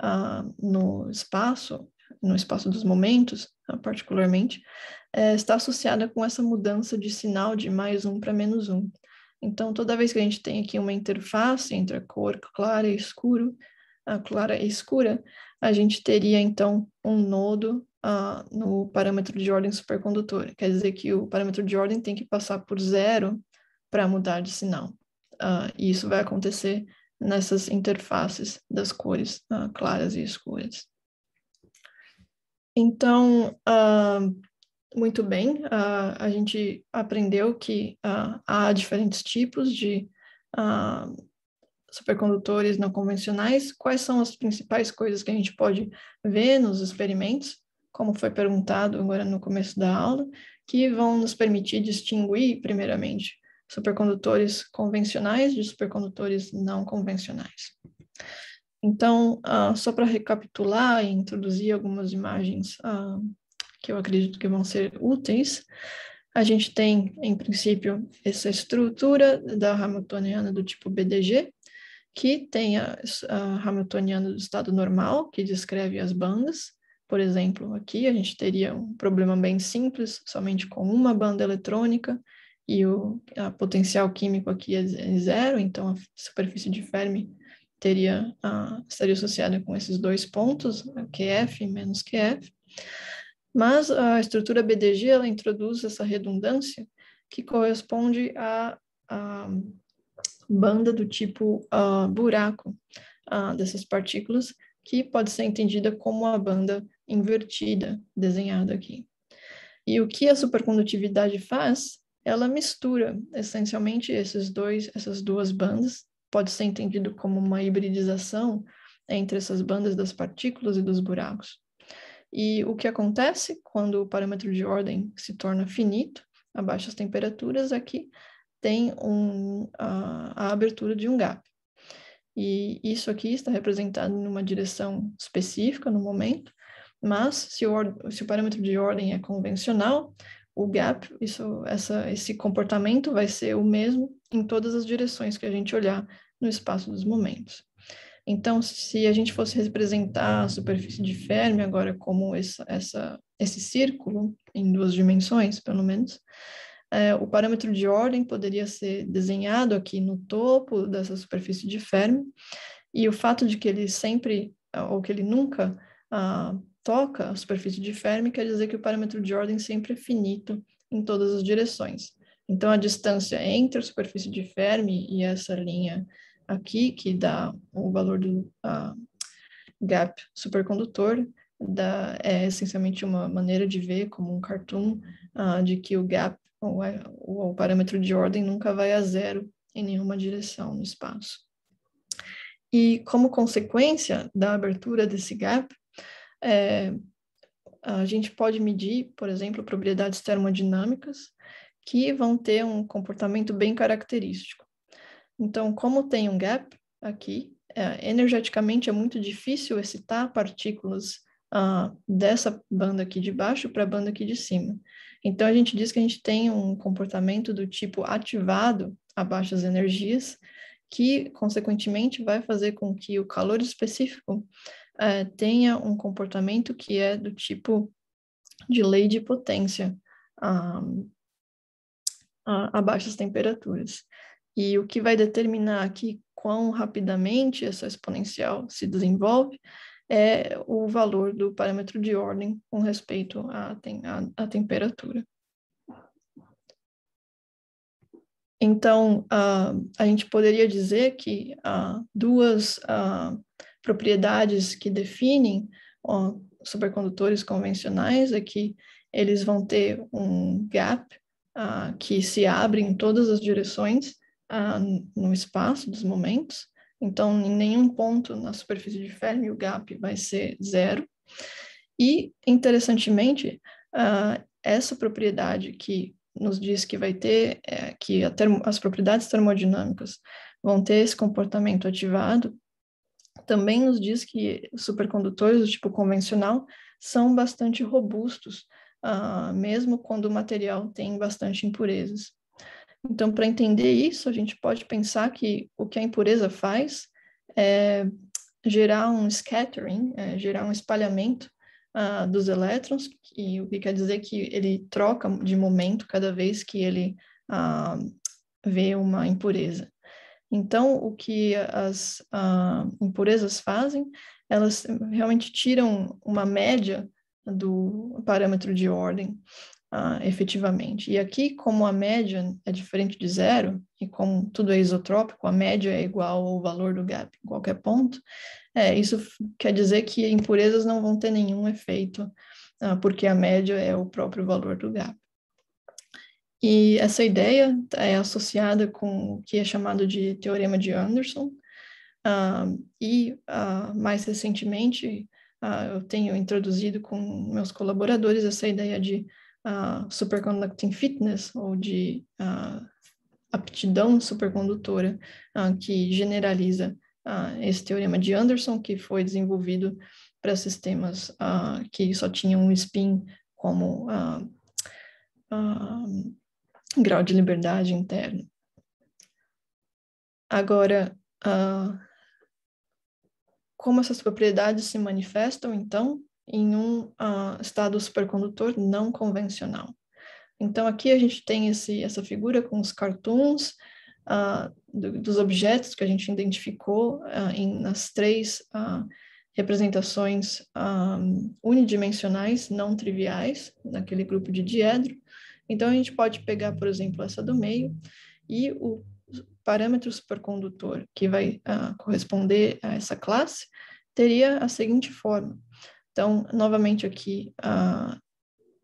uh, no espaço, no espaço dos momentos, particularmente, é, está associada com essa mudança de sinal de mais um para menos um. Então, toda vez que a gente tem aqui uma interface entre a cor clara e escuro, a clara e escura, a gente teria então um nodo uh, no parâmetro de ordem supercondutora. Quer dizer que o parâmetro de ordem tem que passar por zero para mudar de sinal. Uh, e isso vai acontecer nessas interfaces das cores uh, claras e escuras. Então, muito bem, a gente aprendeu que há diferentes tipos de supercondutores não convencionais, quais são as principais coisas que a gente pode ver nos experimentos, como foi perguntado agora no começo da aula, que vão nos permitir distinguir, primeiramente, supercondutores convencionais de supercondutores não convencionais. Então, uh, só para recapitular e introduzir algumas imagens uh, que eu acredito que vão ser úteis, a gente tem, em princípio, essa estrutura da Hamiltoniana do tipo BDG, que tem a, a Hamiltoniana do estado normal, que descreve as bandas. Por exemplo, aqui a gente teria um problema bem simples, somente com uma banda eletrônica, e o a potencial químico aqui é zero, então a superfície de Fermi teria, uh, estaria associada com esses dois pontos, QF menos QF. Mas a estrutura BDG, ela introduz essa redundância que corresponde a, a banda do tipo uh, buraco uh, dessas partículas, que pode ser entendida como a banda invertida desenhada aqui. E o que a supercondutividade faz? Ela mistura essencialmente esses dois, essas duas bandas, pode ser entendido como uma hibridização entre essas bandas das partículas e dos buracos. E o que acontece quando o parâmetro de ordem se torna finito, a baixas temperaturas, aqui tem um, a, a abertura de um gap. E isso aqui está representado numa direção específica no momento, mas se o, se o parâmetro de ordem é convencional, o gap, isso, essa, esse comportamento vai ser o mesmo em todas as direções que a gente olhar no espaço dos momentos. Então, se a gente fosse representar a superfície de Fermi agora como essa, essa, esse círculo, em duas dimensões, pelo menos, é, o parâmetro de ordem poderia ser desenhado aqui no topo dessa superfície de Fermi, e o fato de que ele sempre, ou que ele nunca ah, toca a superfície de Fermi, quer dizer que o parâmetro de ordem sempre é finito em todas as direções. Então, a distância entre a superfície de Fermi e essa linha aqui, que dá o valor do uh, gap supercondutor, é essencialmente uma maneira de ver, como um cartoon, uh, de que o gap, o, o parâmetro de ordem, nunca vai a zero em nenhuma direção no espaço. E como consequência da abertura desse gap, é, a gente pode medir, por exemplo, propriedades termodinâmicas que vão ter um comportamento bem característico. Então, como tem um gap aqui, é, energeticamente é muito difícil excitar partículas uh, dessa banda aqui de baixo para a banda aqui de cima. Então, a gente diz que a gente tem um comportamento do tipo ativado a baixas energias, que, consequentemente, vai fazer com que o calor específico uh, tenha um comportamento que é do tipo de lei de potência a, a baixas temperaturas. E o que vai determinar aqui quão rapidamente essa exponencial se desenvolve é o valor do parâmetro de ordem com respeito à, à, à temperatura. Então, uh, a gente poderia dizer que uh, duas uh, propriedades que definem supercondutores convencionais é que eles vão ter um gap que se abre em todas as direções no espaço dos momentos. Então, em nenhum ponto na superfície de Fermi o gap vai ser zero. E, interessantemente, uh, essa propriedade que nos diz que vai ter, é, que termo, as propriedades termodinâmicas vão ter esse comportamento ativado, também nos diz que supercondutores do tipo convencional são bastante robustos, uh, mesmo quando o material tem bastante impurezas. Então, para entender isso, a gente pode pensar que o que a impureza faz é gerar um scattering, é gerar um espalhamento uh, dos elétrons, e o que quer dizer que ele troca de momento cada vez que ele uh, vê uma impureza. Então, o que as uh, impurezas fazem, elas realmente tiram uma média do parâmetro de ordem uh, efetivamente. E aqui, como a média é diferente de zero, e como tudo é isotrópico, a média é igual ao valor do gap em qualquer ponto, é, isso quer dizer que impurezas não vão ter nenhum efeito, uh, porque a média é o próprio valor do gap. E essa ideia é associada com o que é chamado de teorema de Anderson, uh, e mais recentemente eu tenho introduzido com meus colaboradores essa ideia de uh, superconducting fitness, ou de uh, aptidão supercondutora, uh, que generaliza esse teorema de Anderson, que foi desenvolvido para sistemas que só tinham um spin como grau de liberdade interno. Agora, como essas propriedades se manifestam, então, em um uh, estado supercondutor não convencional. Então, aqui a gente tem esse, essa figura com os cartoons uh, do, dos objetos que a gente identificou uh, em, nas três representações um, unidimensionais não triviais, naquele grupo de diedro. Então, a gente pode pegar, por exemplo, essa do meio e o parâmetro supercondutor que vai corresponder a essa classe teria a seguinte forma. Então, novamente aqui, uh,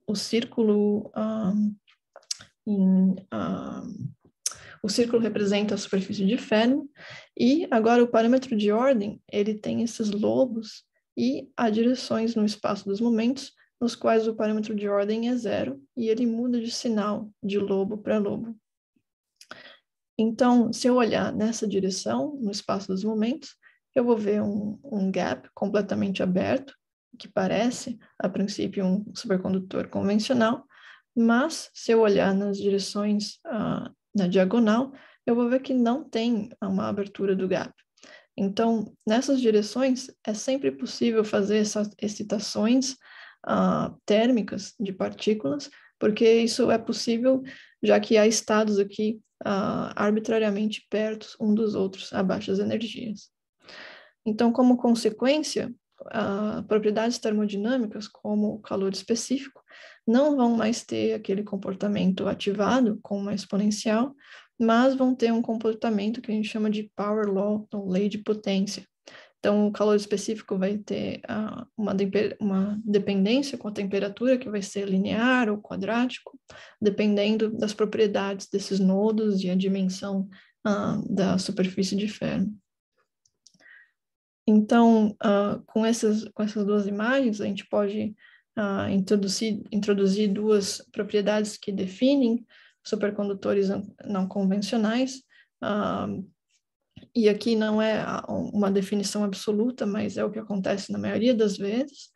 o círculo uh, em, uh, o círculo representa a superfície de Fermi, e agora o parâmetro de ordem, ele tem esses lobos e há direções no espaço dos momentos nos quais o parâmetro de ordem é zero e ele muda de sinal de lobo para lobo. Então, se eu olhar nessa direção, no espaço dos momentos, eu vou ver um, um gap completamente aberto, que parece, a princípio, um supercondutor convencional, mas se eu olhar nas direções uh, na diagonal, eu vou ver que não tem uma abertura do gap. Então, nessas direções, é sempre possível fazer essas excitações uh, térmicas de partículas, porque isso é possível, já que há estados aqui uh, arbitrariamente perto um dos outros a baixas energias. Então, como consequência, uh, propriedades termodinâmicas, como o calor específico, não vão mais ter aquele comportamento ativado com uma exponencial, mas vão ter um comportamento que a gente chama de power law, ou lei de potência. Então, o calor específico vai ter uh, uma, de uma dependência com a temperatura que vai ser linear ou quadrático, dependendo das propriedades desses nodos e a dimensão uh, da superfície de ferro. Então, uh, com, essas, com essas duas imagens, a gente pode introduzir, introduzir duas propriedades que definem supercondutores não convencionais, uh, e aqui não é uma definição absoluta, mas é o que acontece na maioria das vezes,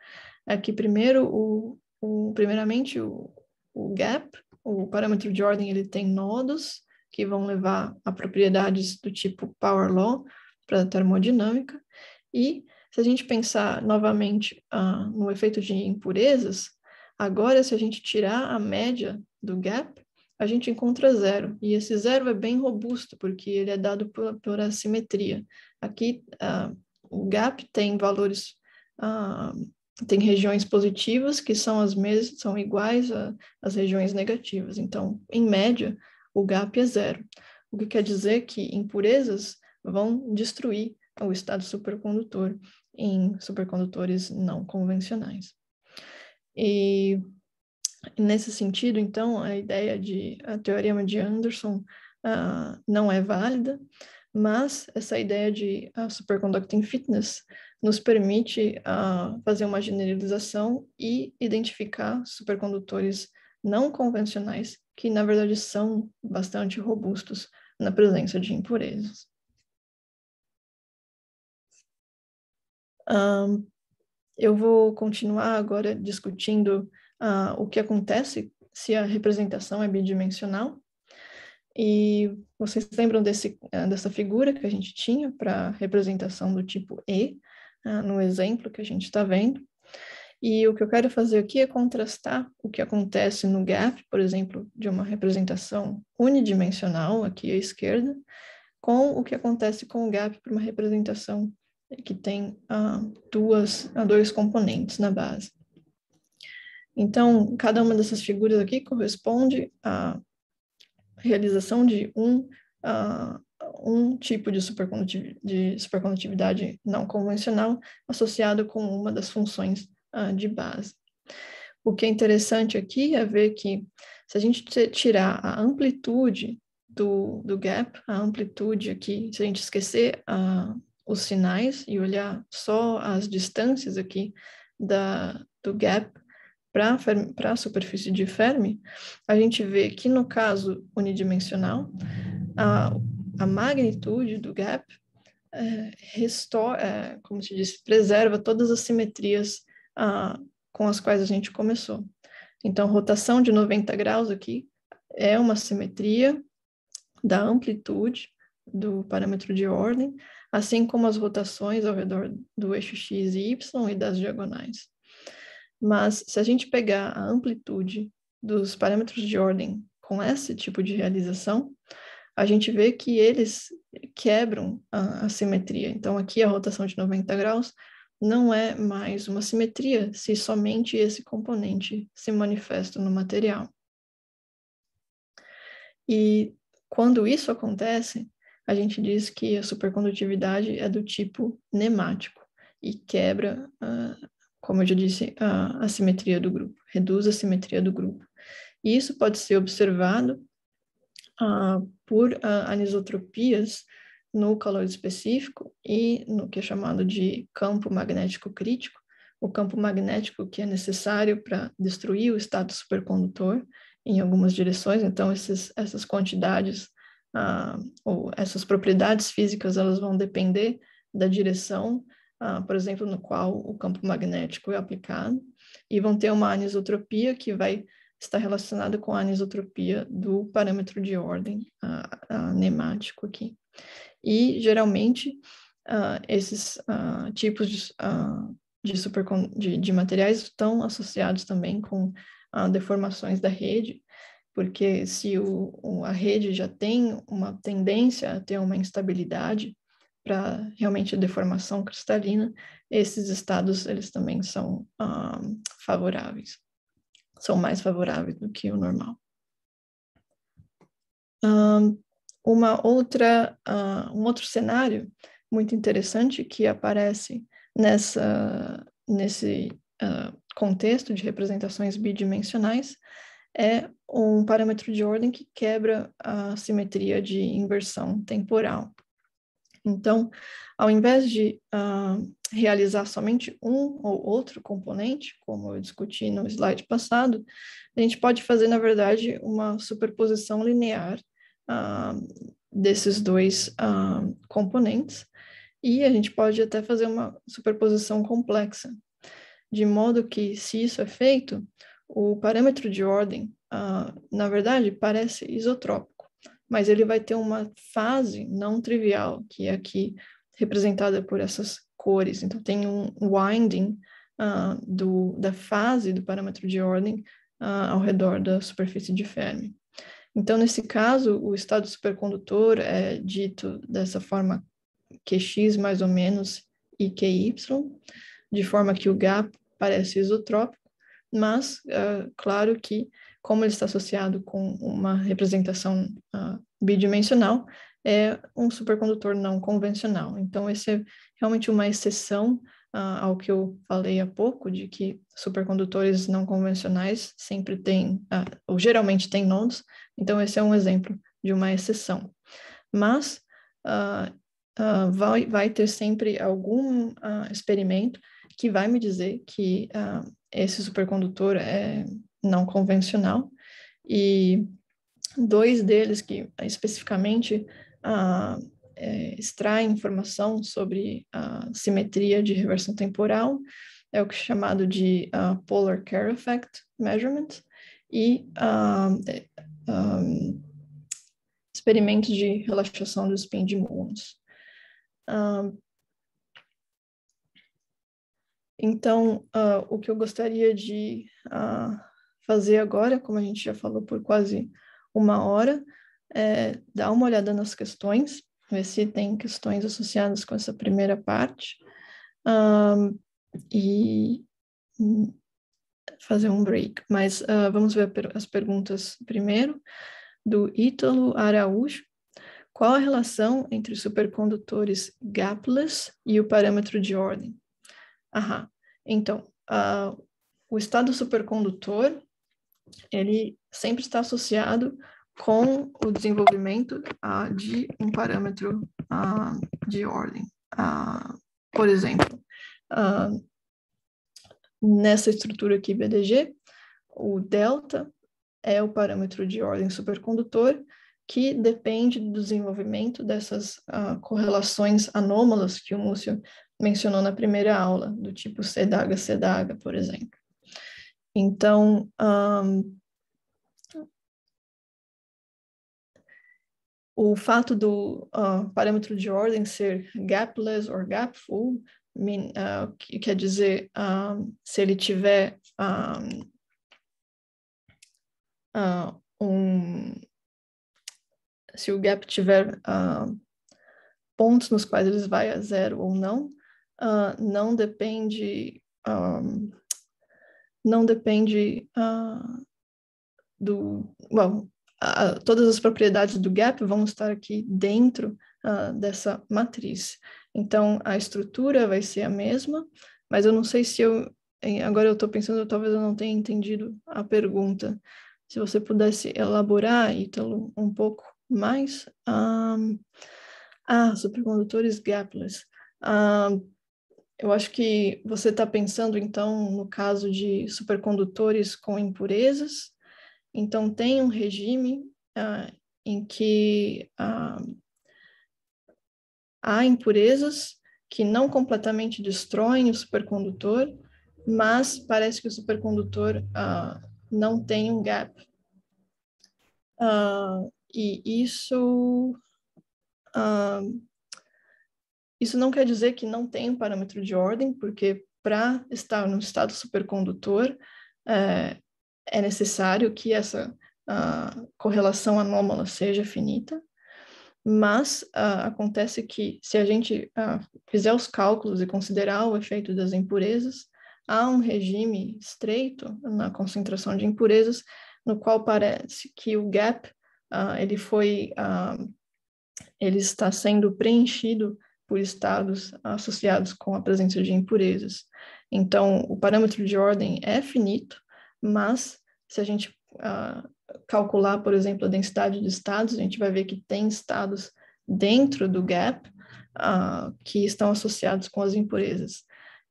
é que primeiro, o, o primeiramente, o, o gap, o parâmetro de ordem, ele tem nodos que vão levar a propriedades do tipo power law para a termodinâmica, e se a gente pensar novamente uh, no efeito de impurezas, agora se a gente tirar a média do gap, a gente encontra zero. E esse zero é bem robusto, porque ele é dado por, por assimetria. Aqui, uh, o gap tem valores, uh, tem regiões positivas que são as mesmas, são iguais às regiões negativas. Então, em média, o gap é zero. O que quer dizer que impurezas vão destruir o estado supercondutor em supercondutores não convencionais. E Nesse sentido, então, a ideia de a teorema de Anderson uh, não é válida, mas essa ideia de uh, superconducting fitness nos permite uh, fazer uma generalização e identificar supercondutores não convencionais que, na verdade, são bastante robustos na presença de impurezas. Um, eu vou continuar agora discutindo uh, o que acontece se a representação é bidimensional. E vocês lembram desse, uh, dessa figura que a gente tinha para representação do tipo E, uh, no exemplo que a gente está vendo. E o que eu quero fazer aqui é contrastar o que acontece no gap, por exemplo, de uma representação unidimensional, aqui à esquerda, com o que acontece com o gap para uma representação que tem uh, duas, uh, dois componentes na base. Então, cada uma dessas figuras aqui corresponde à realização de um, uh, um tipo de, supercondutiv de supercondutividade não convencional associado com uma das funções uh, de base. O que é interessante aqui é ver que se a gente tirar a amplitude do, do gap, a amplitude aqui, se a gente esquecer uh, os sinais e olhar só as distâncias aqui da, do gap, para a superfície de Fermi, a gente vê que no caso unidimensional, a, a magnitude do gap é, restore, é, como se diz, preserva todas as simetrias com as quais a gente começou. Então, rotação de 90 graus aqui é uma simetria da amplitude do parâmetro de ordem, assim como as rotações ao redor do eixo x e y e das diagonais. Mas se a gente pegar a amplitude dos parâmetros de ordem com esse tipo de realização, a gente vê que eles quebram a, a simetria. Então, aqui a rotação de 90 graus não é mais uma simetria se somente esse componente se manifesta no material. E quando isso acontece, a gente diz que a supercondutividade é do tipo nemático e quebra como eu já disse, a, a simetria do grupo, reduz a simetria do grupo. E isso pode ser observado uh, por uh, anisotropias no calor específico e no que é chamado de campo magnético crítico, o campo magnético que é necessário para destruir o estado supercondutor em algumas direções. Então, esses, essas quantidades ah, ou essas propriedades físicas elas vão depender da direção, ah, por exemplo, no qual o campo magnético é aplicado, e vão ter uma anisotropia que vai estar relacionada com a anisotropia do parâmetro de ordem ah, nemático aqui. E, geralmente, esses tipos de, de, super, de, de materiais estão associados também com deformações da rede, porque se o, a rede já tem uma tendência a ter uma instabilidade para realmente deformação cristalina, esses estados eles também são um, favoráveis, são mais favoráveis do que o normal. Um, uma outra, uh, um outro cenário muito interessante que aparece nessa, nesse uh, contexto de representações bidimensionais é um parâmetro de ordem que quebra a simetria de inversão temporal. Então, ao invés de uh, realizar somente um ou outro componente, como eu discuti no slide passado, a gente pode fazer, na verdade, uma superposição linear uh, desses dois uh, componentes, e a gente pode até fazer uma superposição complexa, de modo que, se isso é feito, o parâmetro de ordem, uh, na verdade, parece isotrópico, mas ele vai ter uma fase não trivial, que é aqui representada por essas cores. Então, tem um winding uh, do, da fase do parâmetro de ordem uh, ao redor da superfície de Fermi. Então, nesse caso, o estado supercondutor é dito dessa forma QX mais ou menos e QY, de forma que o gap parece isotrópico, mas uh, claro que, como ele está associado com uma representação uh, bidimensional, é um supercondutor não convencional. Então, esse é realmente uma exceção uh, ao que eu falei há pouco, de que supercondutores não convencionais sempre têm, ou geralmente têm nodos, então esse é um exemplo de uma exceção. Mas vai, vai ter sempre algum experimento que vai me dizer que esse supercondutor é não convencional e dois deles que especificamente ah, é, extraem informação sobre a simetria de reversão temporal é o que é chamado de uh, Polar Care Effect Measurement e uh, um, experimentos de relaxação do spin de muons. Então, uh, o que eu gostaria de uh, fazer agora, como a gente já falou por quase uma hora, é dar uma olhada nas questões, ver se tem questões associadas com essa primeira parte, um, e fazer um break. Mas uh, vamos ver as perguntas primeiro, do Ítalo Araújo. Qual a relação entre supercondutores gapless e o parâmetro de ordem? Aham. Então, uh, o estado supercondutor, ele sempre está associado com o desenvolvimento uh, de um parâmetro uh, de ordem. por exemplo, nessa estrutura aqui BDG, o delta é o parâmetro de ordem supercondutor que depende do desenvolvimento dessas correlações anômalas que o Múcio mencionou na primeira aula, do tipo CDH, CDH, por exemplo. Então, um, o fato do uh, parâmetro de ordem ser gapless ou gapful, mean, uh, que quer dizer um, se ele tiver um, um, se o gap tiver pontos nos quais ele vai a zero ou não, uh, não depende um, não depende uh, do well, uh, todas as propriedades do gap vão estar aqui dentro dessa matriz. Então a estrutura vai ser a mesma, mas eu não sei se eu agora eu estou pensando talvez eu não tenha entendido a pergunta. Se você pudesse elaborar, Ítalo, um pouco mais. Um, Ah, supercondutores gapless. Ah, eu acho que você está pensando, então, no caso de supercondutores com impurezas. Então, tem um regime ah, em que ah, há impurezas que não completamente destroem o supercondutor, mas parece que o supercondutor ah, não tem um gap. e isso isso não quer dizer que não tem um parâmetro de ordem, porque para estar no estado supercondutor é, é necessário que essa correlação anômala seja finita, mas acontece que se a gente fizer os cálculos e considerar o efeito das impurezas, há um regime estreito na concentração de impurezas, no qual parece que o gap ele foi ele está sendo preenchido por estados associados com a presença de impurezas. Então, o parâmetro de ordem é finito, mas se a gente uh, calcular, por exemplo, a densidade de estados, a gente vai ver que tem estados dentro do gap uh, que estão associados com as impurezas.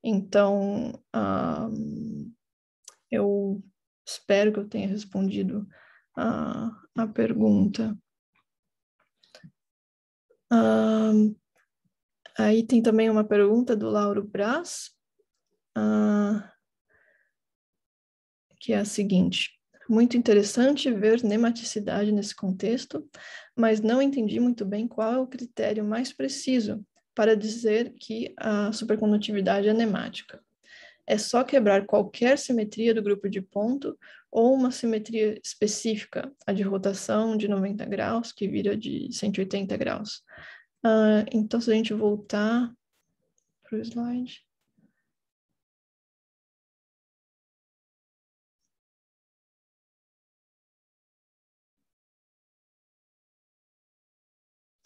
Então, uh, eu espero que eu tenha respondido a pergunta. Uh, Aí tem também uma pergunta do Lauro Braz, uh, que é a seguinte. Muito interessante ver nematicidade nesse contexto, mas não entendi muito bem qual é o critério mais preciso para dizer que a supercondutividade é nemática. É só quebrar qualquer simetria do grupo de ponto ou uma simetria específica, a de rotação de 90 graus, que vira de 180 graus. Uh, então, se a gente voltar para o slide.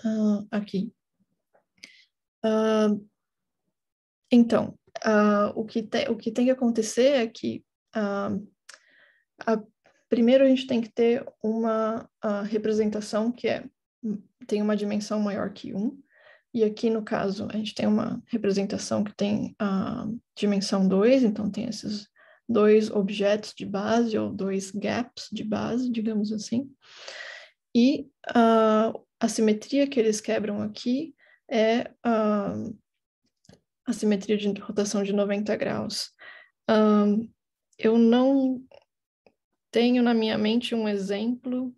Uh, aqui. Uh, então, o, que te, o que tem que acontecer é que a, primeiro a gente tem que ter uma representação que é tem uma dimensão maior que 1. E aqui, no caso, a gente tem uma representação que tem a dimensão 2, então tem esses dois objetos de base, ou dois gaps de base, digamos assim. E uh, a simetria que eles quebram aqui é uh, a simetria de rotação de 90 graus. Eu não tenho na minha mente um exemplo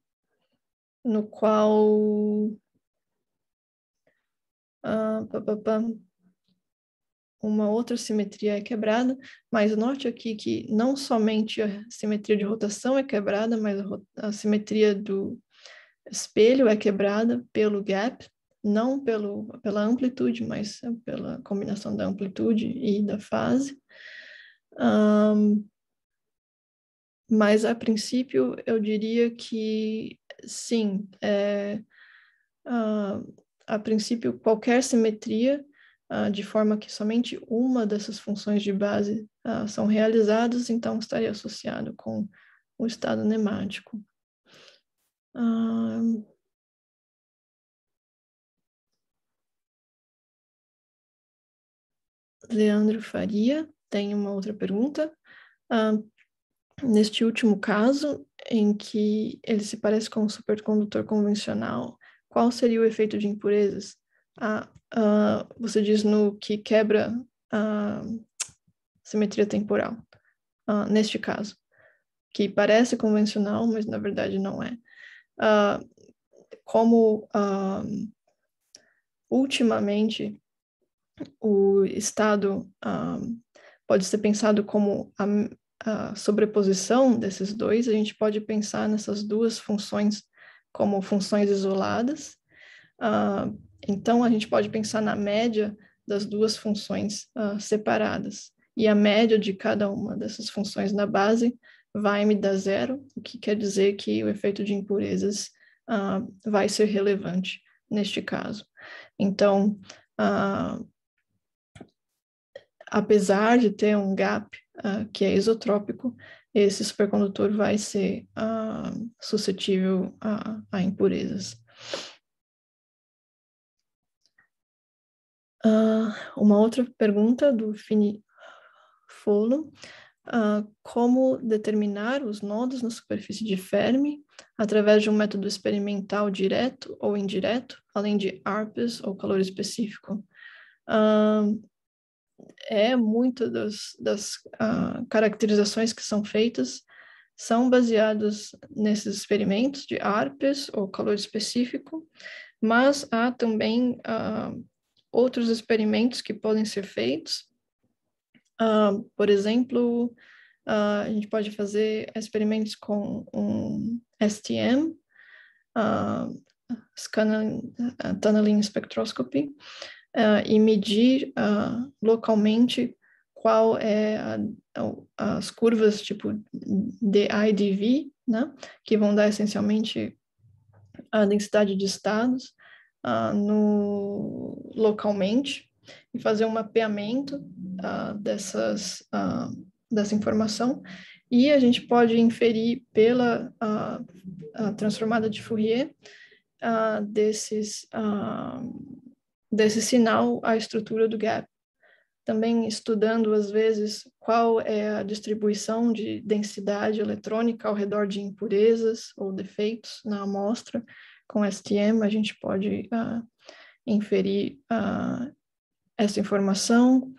no qual uh, uma outra simetria é quebrada, mas note aqui que não somente a simetria de rotação é quebrada, mas a, a simetria do espelho é quebrada pelo gap, não pelo, pela amplitude, mas pela combinação da amplitude e da fase. Um, mas a princípio eu diria que sim, é, uh, a princípio, qualquer simetria, uh, de forma que somente uma dessas funções de base uh, são realizadas, então estaria associado com o estado nemático. Leandro Faria tem uma outra pergunta. Neste último caso, em que ele se parece com um supercondutor convencional, qual seria o efeito de impurezas? Ah, ah, você diz no que quebra a simetria temporal, ah, neste caso, que parece convencional, mas na verdade não é. Ah, como ultimamente o estado pode ser pensado como a a sobreposição desses dois, a gente pode pensar nessas duas funções como funções isoladas. Uh, então, a gente pode pensar na média das duas funções uh, separadas. E a média de cada uma dessas funções na base vai me dar zero, o que quer dizer que o efeito de impurezas uh, vai ser relevante neste caso. Então, apesar de ter um gap uh, que é isotrópico, esse supercondutor vai ser uh, suscetível a, a impurezas. Uh, uma outra pergunta do Fini Folo. Uh, como determinar os nodos na superfície de Fermi através de um método experimental direto ou indireto, além de ARPS ou calor específico. Uh, é muito das, das uh, caracterizações que são feitas são baseadas nesses experimentos de ARPS ou calor específico, mas há também uh, outros experimentos que podem ser feitos. Uh, por exemplo, a gente pode fazer experimentos com um STM, uh, scanning, tunneling spectroscopy, e medir localmente qual é a, as curvas tipo DI e DV, né, que vão dar essencialmente a densidade de estados, uh, no, localmente e fazer um mapeamento uh, dessas, uh, dessa informação. E a gente pode inferir pela transformada de Fourier desses, desse sinal a estrutura do gap. Também estudando, às vezes, qual é a distribuição de densidade eletrônica ao redor de impurezas ou defeitos na amostra, com STM, a gente pode uh, inferir uh, essa informação.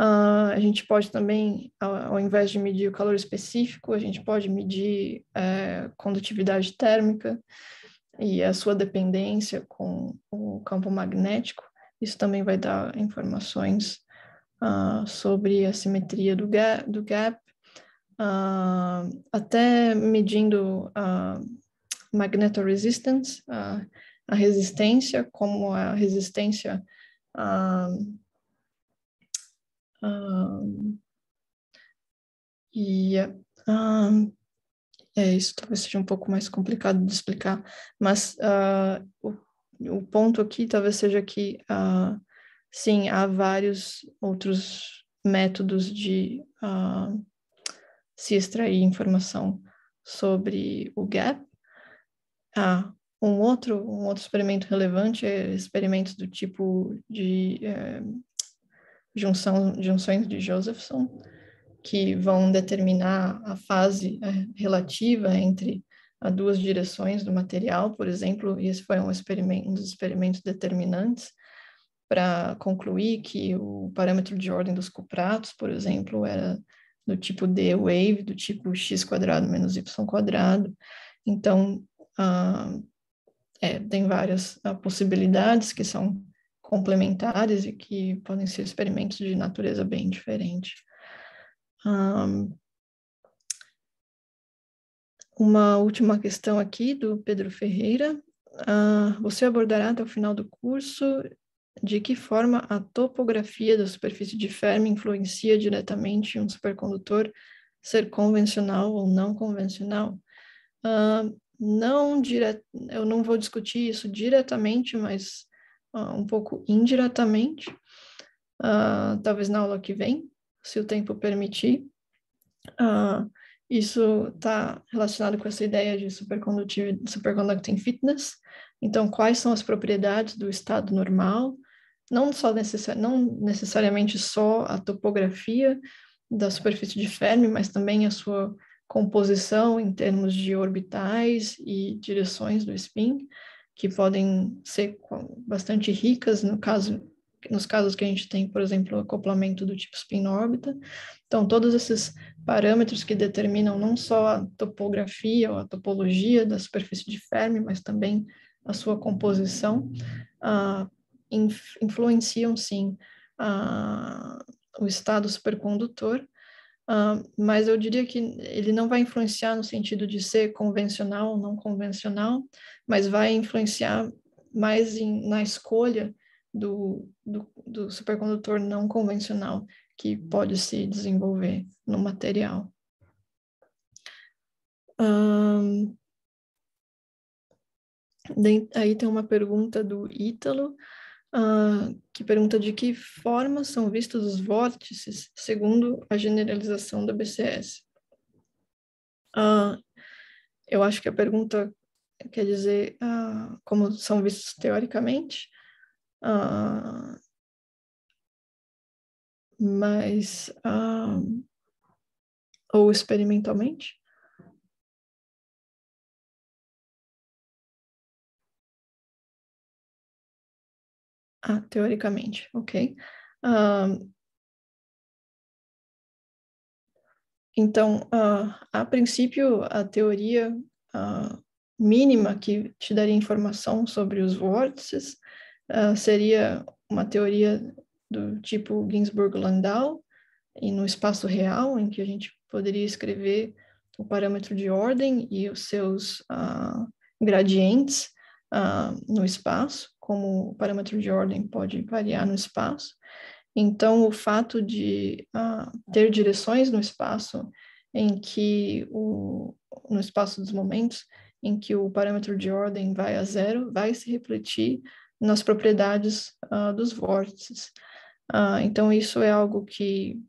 Uh, a gente pode também, ao, invés de medir o calor específico, a gente pode medir uh, condutividade térmica e a sua dependência com o campo magnético. Isso também vai dar informações uh, sobre a simetria do gap, do gap até medindo magnetoresistance, a, a resistência, como a resistência a, a, e a, é isso, talvez seja um pouco mais complicado de explicar, mas uh, o, o ponto aqui talvez seja que, uh, sim, há vários outros métodos de uh, se extrair informação sobre o gap, ah, um outro, um outro experimento relevante é experimentos do tipo de é, junção, junções de Josephson, que vão determinar a fase é, relativa entre as duas direções do material, por exemplo, e esse foi um, experimento, um dos experimentos determinantes para concluir que o parâmetro de ordem dos cupratos, por exemplo, era do tipo D wave, do tipo x quadrado menos y quadrado. Então, ah, é, tem várias ah, possibilidades que são complementares e que podem ser experimentos de natureza bem diferente. Uma última questão aqui do Pedro Ferreira. Uh, você abordará até o final do curso de que forma a topografia da superfície de Fermi influencia diretamente um supercondutor ser convencional ou não convencional? Uh, não dire... eu não vou discutir isso diretamente, mas uh, um pouco indiretamente, uh, talvez na aula que vem, se o tempo permitir. Uh, isso está relacionado com essa ideia de superconducting fitness. Então, quais são as propriedades do estado normal? Não, só necessari não necessariamente só a topografia da superfície de Fermi, mas também a sua composição em termos de orbitais e direções do spin, que podem ser bastante ricas no caso nos casos que a gente tem, por exemplo, acoplamento do tipo spin-órbita. Então, todos esses parâmetros que determinam não só a topografia ou a topologia da superfície de Fermi, mas também a sua composição, uh, influenciam, sim, uh, o estado supercondutor Uh, mas eu diria que ele não vai influenciar no sentido de ser convencional ou não convencional, mas vai influenciar mais em, na escolha do, do, do, supercondutor não convencional que pode se desenvolver no material. Um, aí tem uma pergunta do Ítalo uh, que pergunta de que forma são vistos os vórtices segundo a generalização da BCS. Uh, ah, eu acho que a pergunta quer dizer uh, como são vistos teoricamente. Mas uh, ou experimentalmente? Ah, teoricamente, ok. Uh, então, uh, a princípio, a teoria uh, mínima que te daria informação sobre os vórtices seria uma teoria do tipo Ginsburg-Landau, e no espaço real, em que a gente poderia escrever o parâmetro de ordem e os seus gradientes no espaço, como o parâmetro de ordem pode variar no espaço. Então, o fato de uh, ter direções no espaço em que o, no espaço dos momentos, em que o parâmetro de ordem vai a zero, vai se refletir nas propriedades uh, dos vórtices. Uh, então, isso é algo que,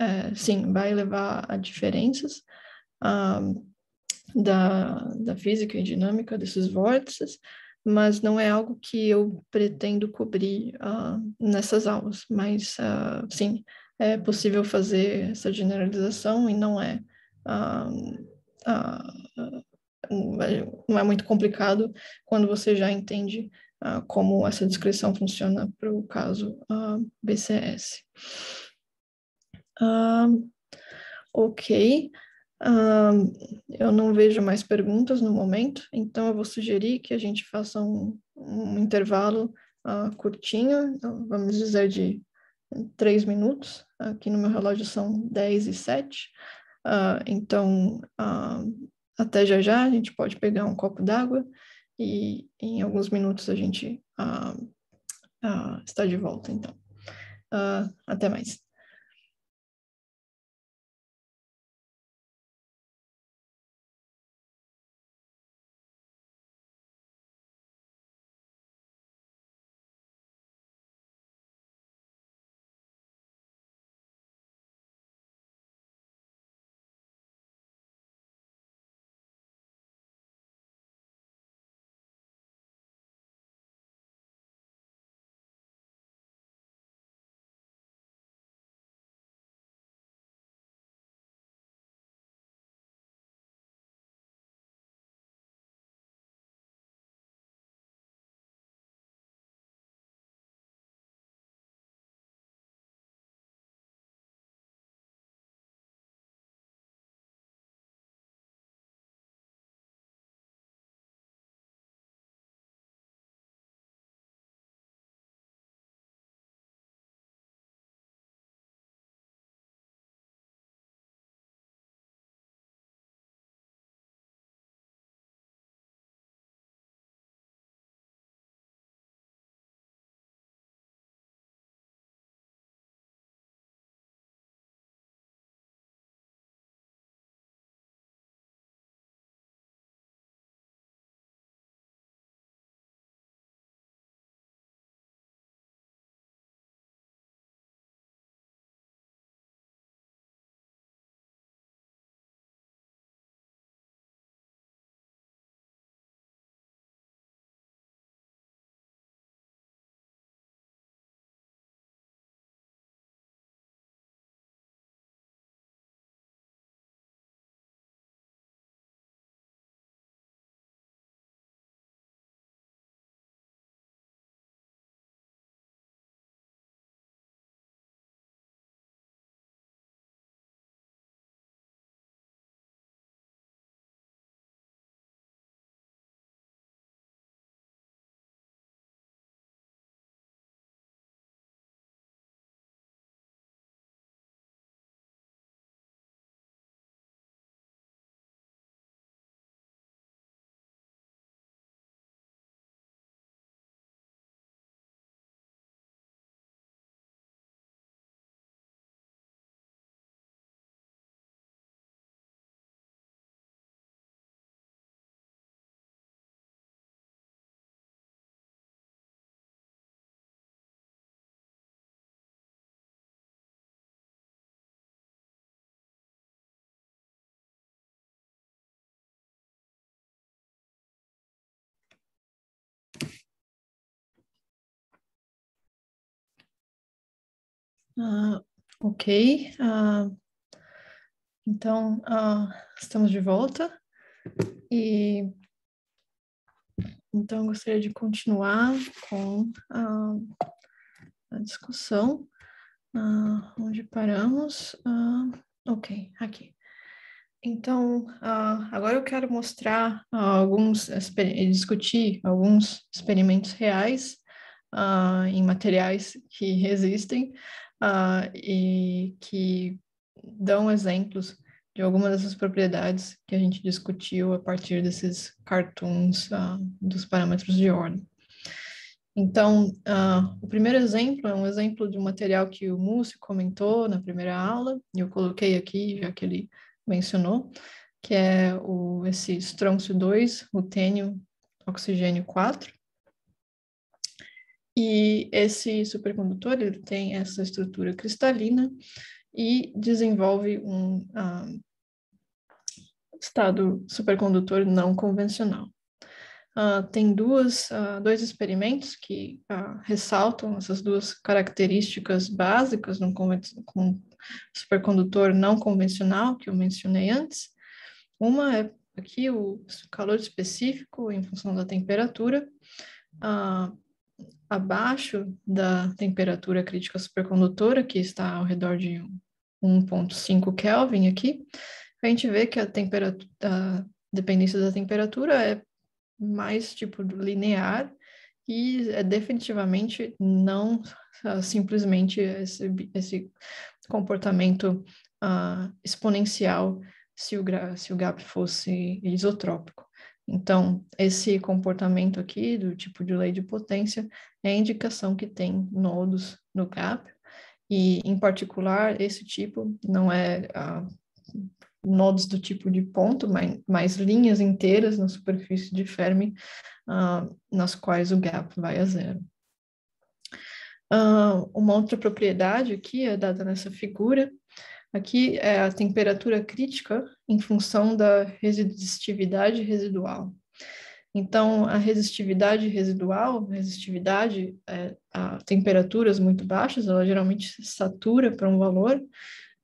é, sim, vai levar a diferenças da, da física e dinâmica desses vórtices, mas não é algo que eu pretendo cobrir uh, nessas aulas. Mas, uh, sim, é possível fazer essa generalização e não é, uh, não é muito complicado quando você já entende como essa descrição funciona para o caso BCS. ok eu não vejo mais perguntas no momento, então eu vou sugerir que a gente faça um, um intervalo uh, curtinho, então, vamos dizer de três minutos. Aqui no meu relógio são dez e sete. Uh, então, uh, até já já, a gente pode pegar um copo d'água e em alguns minutos a gente está de volta. Então, até mais. Uh, Ok. Uh, então, uh, estamos de volta. E então gostaria de continuar com a, discussão. Onde paramos? ok, aqui. Então, agora eu quero mostrar alguns, discutir alguns experimentos reais em materiais que existem uh, e que dão exemplos de algumas dessas propriedades que a gente discutiu a partir desses cartoons uh, dos parâmetros de ordem. Então, uh, o primeiro exemplo é um exemplo de um material que o Múcio comentou na primeira aula, e eu coloquei aqui, já que ele mencionou, que é o, esse estrôncio 2, rutênio, oxigênio 4. E esse supercondutor ele tem essa estrutura cristalina e desenvolve um uh, estado supercondutor não convencional. Uh, tem duas, uh, dois experimentos que ressaltam essas duas características básicas com supercondutor não convencional que eu mencionei antes. Uma é aqui o calor específico em função da temperatura. Uh, abaixo da temperatura crítica supercondutora, que está ao redor de 1.5 Kelvin aqui, a gente vê que a temperatura, a dependência da temperatura é mais tipo linear e é definitivamente não uh, simplesmente esse, esse comportamento uh, exponencial se o, se o gap fosse isotrópico. Então, esse comportamento aqui do tipo de lei de potência é a indicação que tem nodos no gap, e em particular, esse tipo não é uh, nodos do tipo de ponto, mas, mas, linhas inteiras na superfície de Fermi, uh, nas quais o gap vai a zero. Uh, uma outra propriedade aqui é dada nessa figura, Aqui é a temperatura crítica em função da resistividade residual. Então, a resistividade residual, resistividade é, a temperaturas muito baixas, ela geralmente satura para um valor,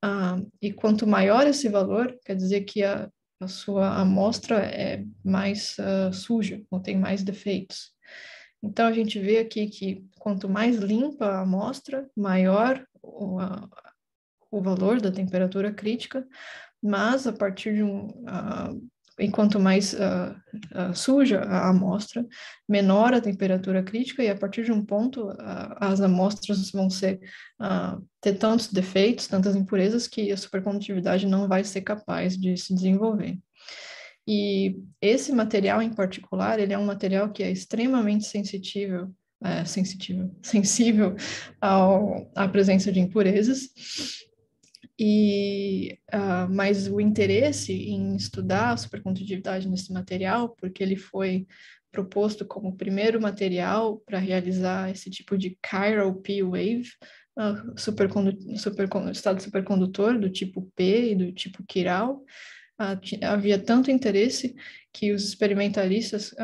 ah, e quanto maior esse valor, quer dizer que a, a sua amostra é mais uh, suja, ou tem mais defeitos. Então, a gente vê aqui que quanto mais limpa a amostra, maior a, o valor da temperatura crítica, mas a partir de um. Uh, enquanto mais uh, uh, suja a amostra, menor a temperatura crítica, e a partir de um ponto, as amostras vão ser, ter tantos defeitos, tantas impurezas, que a supercondutividade não vai ser capaz de se desenvolver. E esse material em particular, ele é um material que é extremamente sensível, é, sensível, sensível ao, à presença de impurezas, e, uh, mas o interesse em estudar a supercondutividade nesse material, porque ele foi proposto como o primeiro material para realizar esse tipo de chiral P-wave, uh, supercondu supercondu estado supercondutor do tipo P e do tipo chiral. Uh, havia tanto interesse que os experimentalistas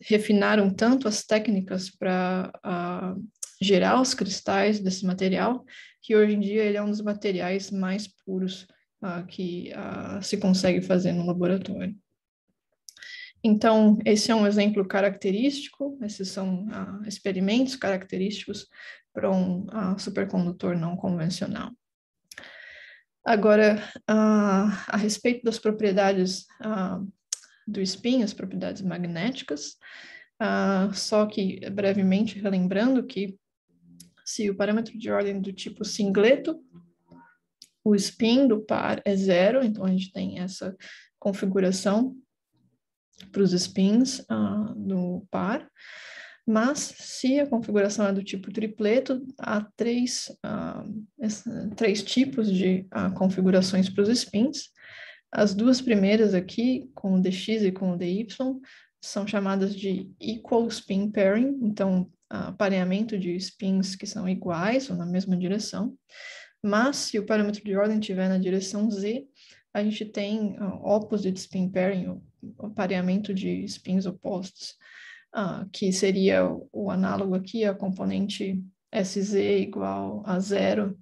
refinaram tanto as técnicas para gerar os cristais desse material que hoje em dia ele é um dos materiais mais puros uh, que uh, se consegue fazer no laboratório. Então, esse é um exemplo característico, esses são uh, experimentos característicos para um supercondutor não convencional. Agora, a respeito das propriedades do spin, as propriedades magnéticas, só que brevemente relembrando que se o parâmetro de ordem do tipo singleto, o spin do par é zero, então a gente tem essa configuração para os spins uh, do par. Mas se a configuração é do tipo tripleto, há três, uh, três tipos de uh, configurações para os spins. As duas primeiras aqui, com o dx e com o dy, são chamadas de equal spin pairing, então uh, pareamento de spins que são iguais ou na mesma direção, mas se o parâmetro de ordem estiver na direção z, a gente tem uh, opposite spin pairing, o, o pareamento de spins opostos, uh, que seria o, o, análogo aqui a componente Sz igual a zero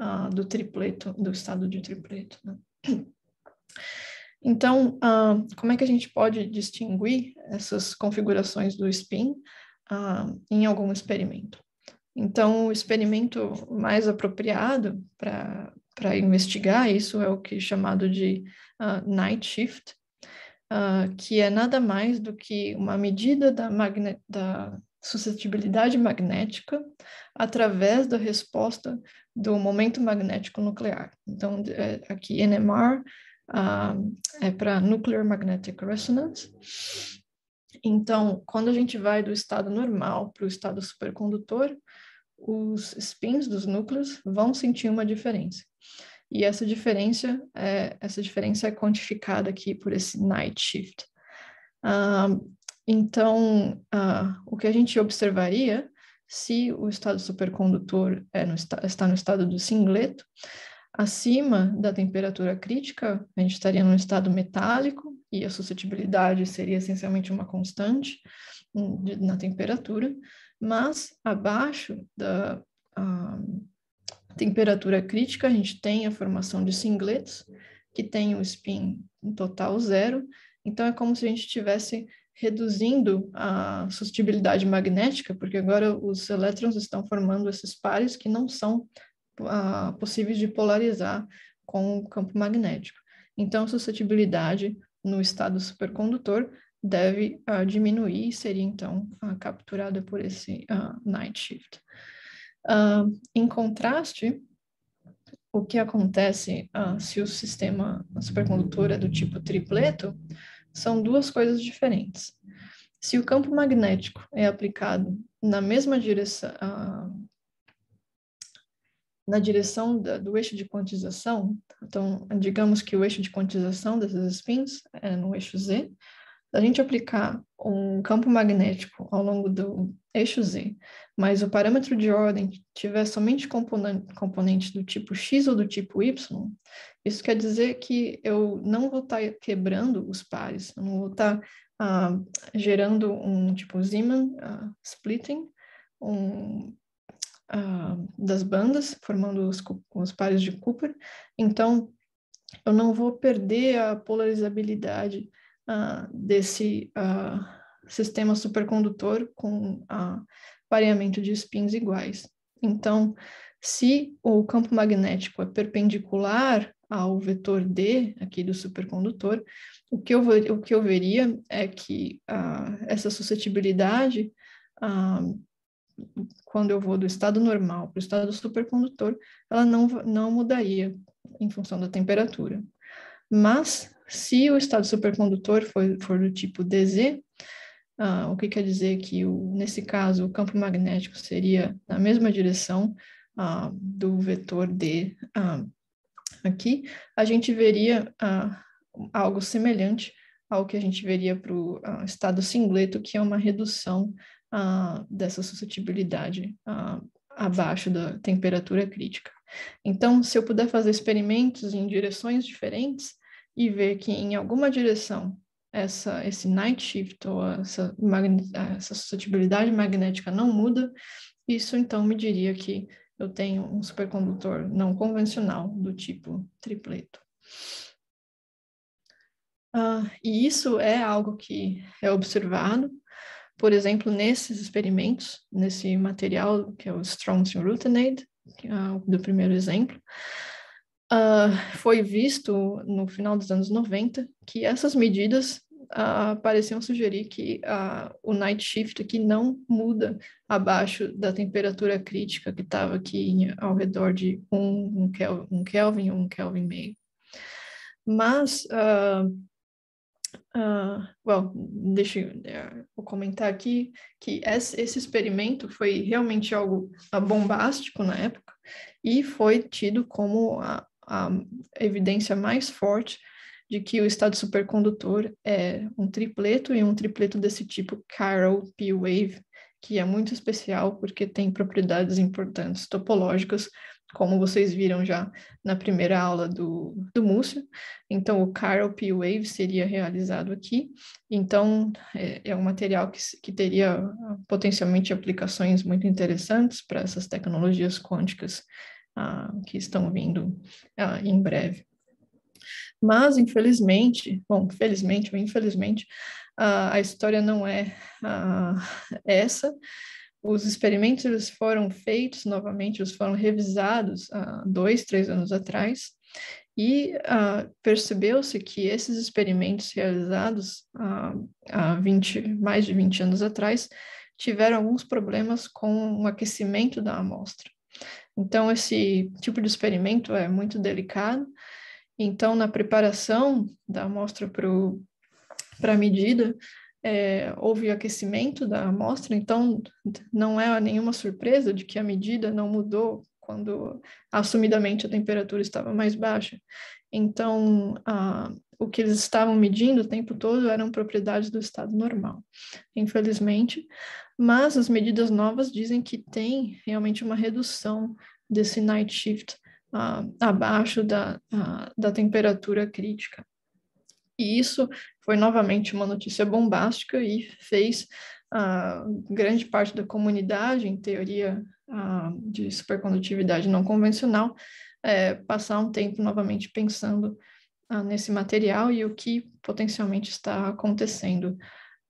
uh, do tripleto, do estado de tripleto. Né? Então, como é que a gente pode distinguir essas configurações do spin uh, em algum experimento? Então, o experimento mais apropriado para investigar isso é o que é chamado de uh, night shift, que é nada mais do que uma medida da, da suscetibilidade magnética através da resposta do momento magnético nuclear. Então, é, aqui NMR uh, é para Nuclear Magnetic Resonance. Então, quando a gente vai do estado normal para o estado supercondutor, os spins dos núcleos vão sentir uma diferença. E essa diferença é, essa diferença é quantificada aqui por esse night shift. Uh, então, uh, o que a gente observaria se o estado supercondutor é no, está no estado do singleto, acima da temperatura crítica, a gente estaria num estado metálico e a suscetibilidade seria essencialmente uma constante hum, na temperatura, mas abaixo da temperatura crítica, a gente tem a formação de singletos, que tem o spin total zero, então é como se a gente estivesse reduzindo a suscetibilidade magnética, porque agora os elétrons estão formando esses pares que não são uh, possíveis de polarizar com o campo magnético. Então, a suscetibilidade no estado supercondutor deve uh, diminuir e seria, então, uh, capturada por esse night shift. em contraste, o que acontece se o sistema supercondutor é do tipo tripleto são duas coisas diferentes. Se o campo magnético é aplicado na mesma direção, na direção da, do eixo de quantização, então, digamos que o eixo de quantização desses spins é no eixo Z, se a gente aplicar um campo magnético ao longo do eixo Z, mas o parâmetro de ordem tiver somente componente, componente do tipo X ou do tipo Y, isso quer dizer que eu não vou estar tá quebrando os pares, eu não vou estar tá, uh, gerando um tipo Zeeman uh, splitting, um, uh, das bandas, formando os, os pares de Cooper. Então, eu não vou perder a polarizabilidade uh, desse uh, sistema supercondutor com pareamento de spins iguais. Então, se o campo magnético é perpendicular ao vetor D aqui do supercondutor, o que eu, o que eu veria é que uh, essa suscetibilidade uh, quando eu vou do estado normal para o estado supercondutor, ela não, não mudaria em função da temperatura. Mas, se o estado supercondutor for, for do tipo DZ, ah, o que quer dizer que, o, nesse caso, o campo magnético seria na mesma direção ah, do vetor D ah, aqui, a gente veria algo semelhante ao que a gente veria para o estado singleto, que é uma redução dessa suscetibilidade abaixo da temperatura crítica. Então, se eu puder fazer experimentos em direções diferentes e ver que em alguma direção essa, esse night shift ou essa, essa suscetibilidade magnética não muda, isso então me diria que eu tenho um supercondutor não convencional do tipo tripleto. Uh, e isso é algo que é observado por exemplo, nesses experimentos, nesse material que é o Strontium Rutenade, que é do primeiro exemplo, uh, foi visto no final dos anos 90 que essas medidas uh, pareciam sugerir que uh, o night shift aqui não muda abaixo da temperatura crítica que estava aqui ao redor de um, um, Kelvin, um Kelvin um Kelvin meio. Mas uh, Uh, well, deixa eu comentar aqui que esse, experimento foi realmente algo bombástico na época e foi tido como a, a evidência mais forte de que o estado supercondutor é um tripleto e um tripleto desse tipo Chiral P-Wave, que é muito especial porque tem propriedades importantes topológicas como vocês viram já na primeira aula do, do Múcio. Então, o Chiral P-Wave seria realizado aqui. Então, é, é um material que, que teria potencialmente aplicações muito interessantes para essas tecnologias quânticas que estão vindo em breve. Mas, infelizmente, bom, felizmente ou infelizmente, a história não é essa. Os experimentos foram feitos novamente, eles foram revisados há dois, três anos atrás, e uh, percebeu-se que esses experimentos realizados uh, há 20, mais de 20 anos atrás tiveram alguns problemas com o aquecimento da amostra. Então, esse tipo de experimento é muito delicado. Então, na preparação da amostra para a medida, é, houve aquecimento da amostra, então não é nenhuma surpresa de que a medida não mudou quando assumidamente a temperatura estava mais baixa. Então, o que eles estavam medindo o tempo todo eram propriedades do estado normal, infelizmente. Mas as medidas novas dizem que tem realmente uma redução desse night shift uh, abaixo da, uh, da temperatura crítica. E isso foi novamente uma notícia bombástica e fez a uh, grande parte da comunidade, em teoria uh, de supercondutividade não convencional, é, passar um tempo novamente pensando uh, nesse material e o que potencialmente está acontecendo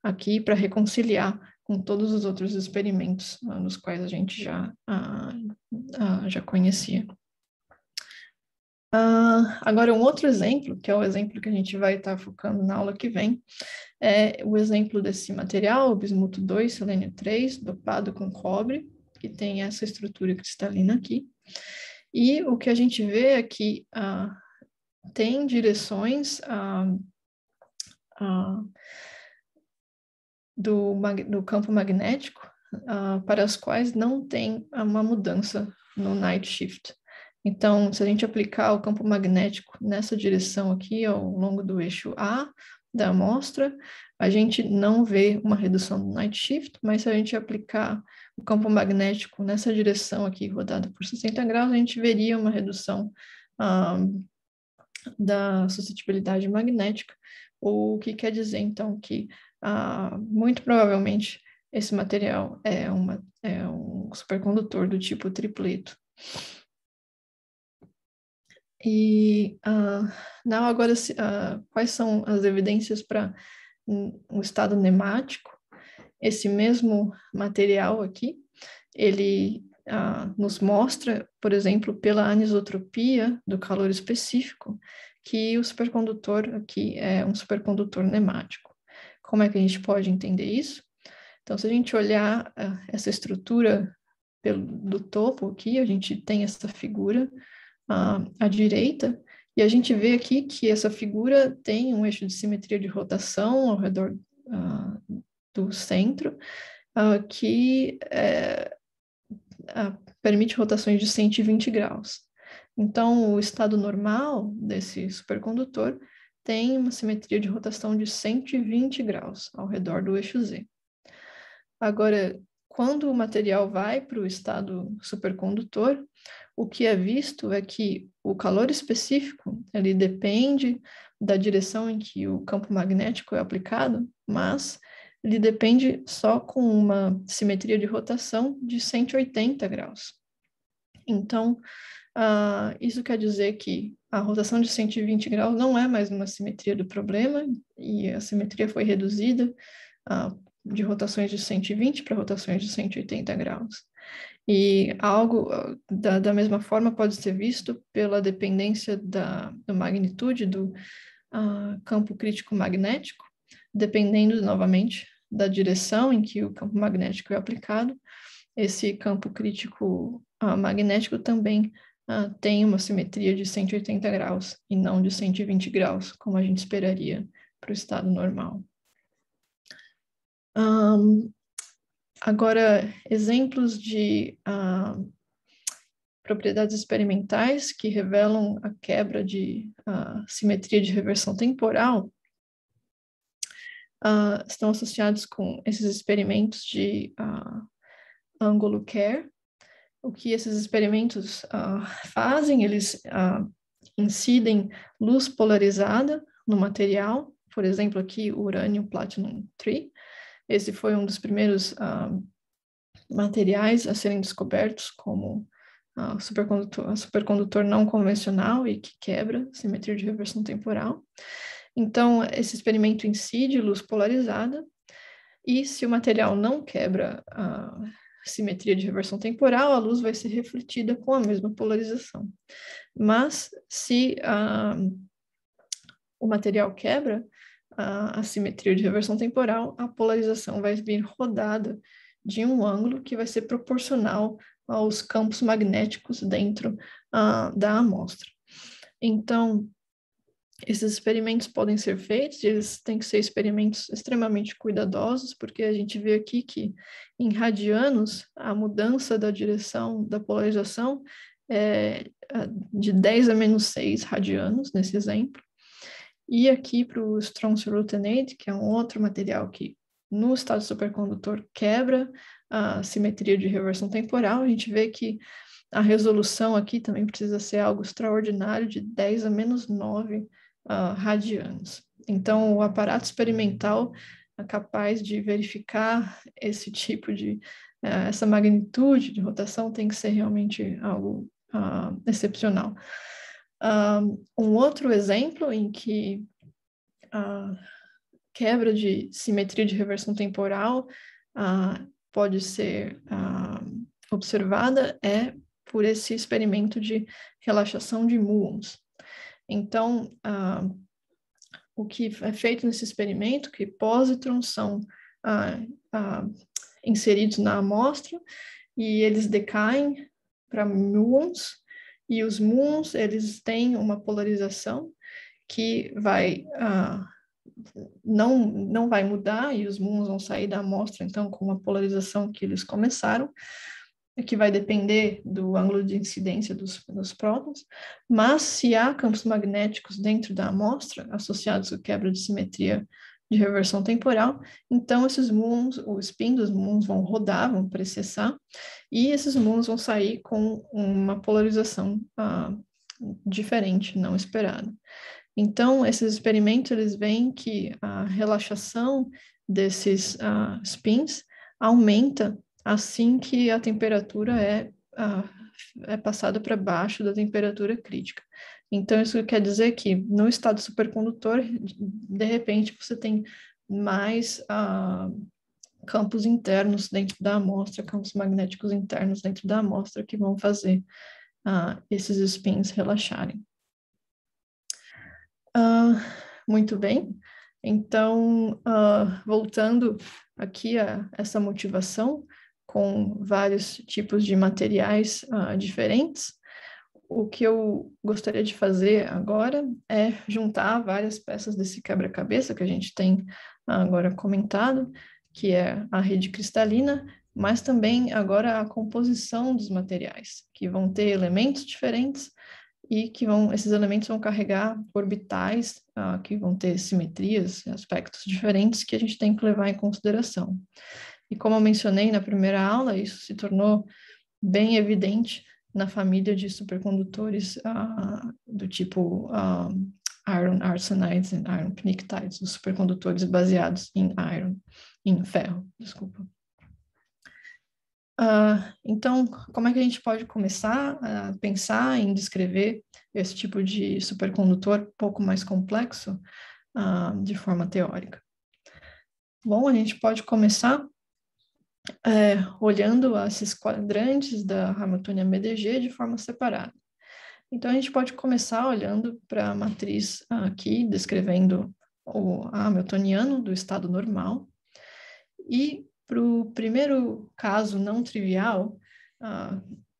aqui para reconciliar com todos os outros experimentos nos quais a gente já, já conhecia. Uh, agora, um outro exemplo, que é o exemplo que a gente vai estar tá focando na aula que vem, é o exemplo desse material, o bismuto 2, selênio 3, dopado com cobre, que tem essa estrutura cristalina aqui. E o que a gente vê é que uh, tem direções uh, do, do, campo magnético para as quais não tem uma mudança no night shift. Então, se a gente aplicar o campo magnético nessa direção aqui, ao longo do eixo A da amostra, a gente não vê uma redução do night shift, mas se a gente aplicar o campo magnético nessa direção aqui, rodada por 60 graus, a gente veria uma redução ah, da suscetibilidade magnética, o que quer dizer, então, que ah, muito provavelmente esse material é, uma, é um supercondutor do tipo tripleto. E uh, não, agora, uh, quais são as evidências para um estado nemático? Esse mesmo material aqui, ele uh, nos mostra, por exemplo, pela anisotropia do calor específico, que o supercondutor aqui é um supercondutor nemático. Como é que a gente pode entender isso? Então, se a gente olhar essa estrutura pelo, do topo aqui, a gente tem essa figura à, à direita, e a gente vê aqui que essa figura tem um eixo de simetria de rotação ao redor uh, do centro, uh, que é, uh, permite rotações de 120 graus. Então, o estado normal desse supercondutor tem uma simetria de rotação de 120 graus ao redor do eixo Z. Agora, quando o material vai para o estado supercondutor, o que é visto é que o calor específico ele depende da direção em que o campo magnético é aplicado, mas ele depende só com uma simetria de rotação de 180 graus. Então, uh, isso quer dizer que a rotação de 120 graus não é mais uma simetria do problema, e a simetria foi reduzida uh, de rotações de 120 para rotações de 180 graus. E algo da, da mesma forma pode ser visto pela dependência da, da magnitude do uh, campo crítico magnético, dependendo novamente da direção em que o campo magnético é aplicado. Esse campo crítico uh, magnético também uh, tem uma simetria de 180 graus e não de 120 graus, como a gente esperaria para o estado normal. Um, Agora, exemplos de uh, propriedades experimentais que revelam a quebra de uh, simetria de reversão temporal uh, estão associados com esses experimentos de ângulo care. O que esses experimentos fazem? Eles incidem luz polarizada no material, por exemplo, aqui o urânio platinum 3, esse foi um dos primeiros uh, materiais a serem descobertos como a supercondutor, a supercondutor não convencional e que quebra simetria de reversão temporal. Então, esse experimento incide luz polarizada, e se o material não quebra a simetria de reversão temporal, a luz vai ser refletida com a mesma polarização. Mas se o material quebra a, a simetria de reversão temporal, a polarização vai vir rodada de um ângulo que vai ser proporcional aos campos magnéticos dentro uh, da amostra. Então, esses experimentos podem ser feitos, eles têm que ser experimentos extremamente cuidadosos, porque a gente vê aqui que em radianos a mudança da direção da polarização é de 10 a menos 6 radianos, nesse exemplo. E aqui para o strontium ruthenate, que é um outro material que no estado supercondutor quebra a simetria de reversão temporal, a gente vê que a resolução aqui também precisa ser algo extraordinário, de 10 a menos 9 uh, ah, radianos. Então, o aparato experimental é capaz de verificar esse tipo de, uh, essa magnitude de rotação tem que ser realmente algo uh, excepcional. Um outro exemplo em que a quebra de simetria de reversão temporal pode ser observada é por esse experimento de relaxação de muons. Então, uh, o que é feito nesse experimento, que pósitrons são uh, uh, inseridos na amostra e eles decaem para muons, e os muons, eles têm uma polarização que vai não, não vai mudar e os muons vão sair da amostra, então, com uma polarização que eles começaram, que vai depender do ângulo de incidência dos, dos prótons, mas se há campos magnéticos dentro da amostra associados à quebra de simetria de reversão temporal, então esses muons, o spin dos muons vão rodar, vão precessar, e esses muons vão sair com uma polarização uh, diferente, não esperada. Então, esses experimentos, eles veem que a relaxação desses uh, spins aumenta assim que a temperatura é, uh, é passada para baixo da temperatura crítica. Então, isso quer dizer que no estado supercondutor, de repente, você tem mais uh, campos internos dentro da amostra, campos magnéticos internos dentro da amostra que vão fazer uh, esses spins relaxarem. Uh, muito bem. Então, voltando aqui a essa motivação, com vários tipos de materiais diferentes, o que eu gostaria de fazer agora é juntar várias peças desse quebra-cabeça que a gente tem agora comentado, que é a rede cristalina, mas também agora a composição dos materiais, que vão ter elementos diferentes e que vão, esses elementos vão carregar orbitais, uh, que vão ter simetrias, aspectos diferentes que a gente tem que levar em consideração. E como eu mencionei na primeira aula, isso se tornou bem evidente na família de supercondutores uh, do tipo uh, iron arsenides e iron pnictides, os supercondutores baseados em iron, em ferro, desculpa. Uh, então, como é que a gente pode começar a pensar em descrever esse tipo de supercondutor pouco mais complexo uh, de forma teórica? Bom, a gente pode começar é, olhando esses quadrantes da Hamiltonian MDG de forma separada. Então, a gente pode começar olhando para a matriz aqui, descrevendo o Hamiltoniano do estado normal, e para o primeiro caso não trivial,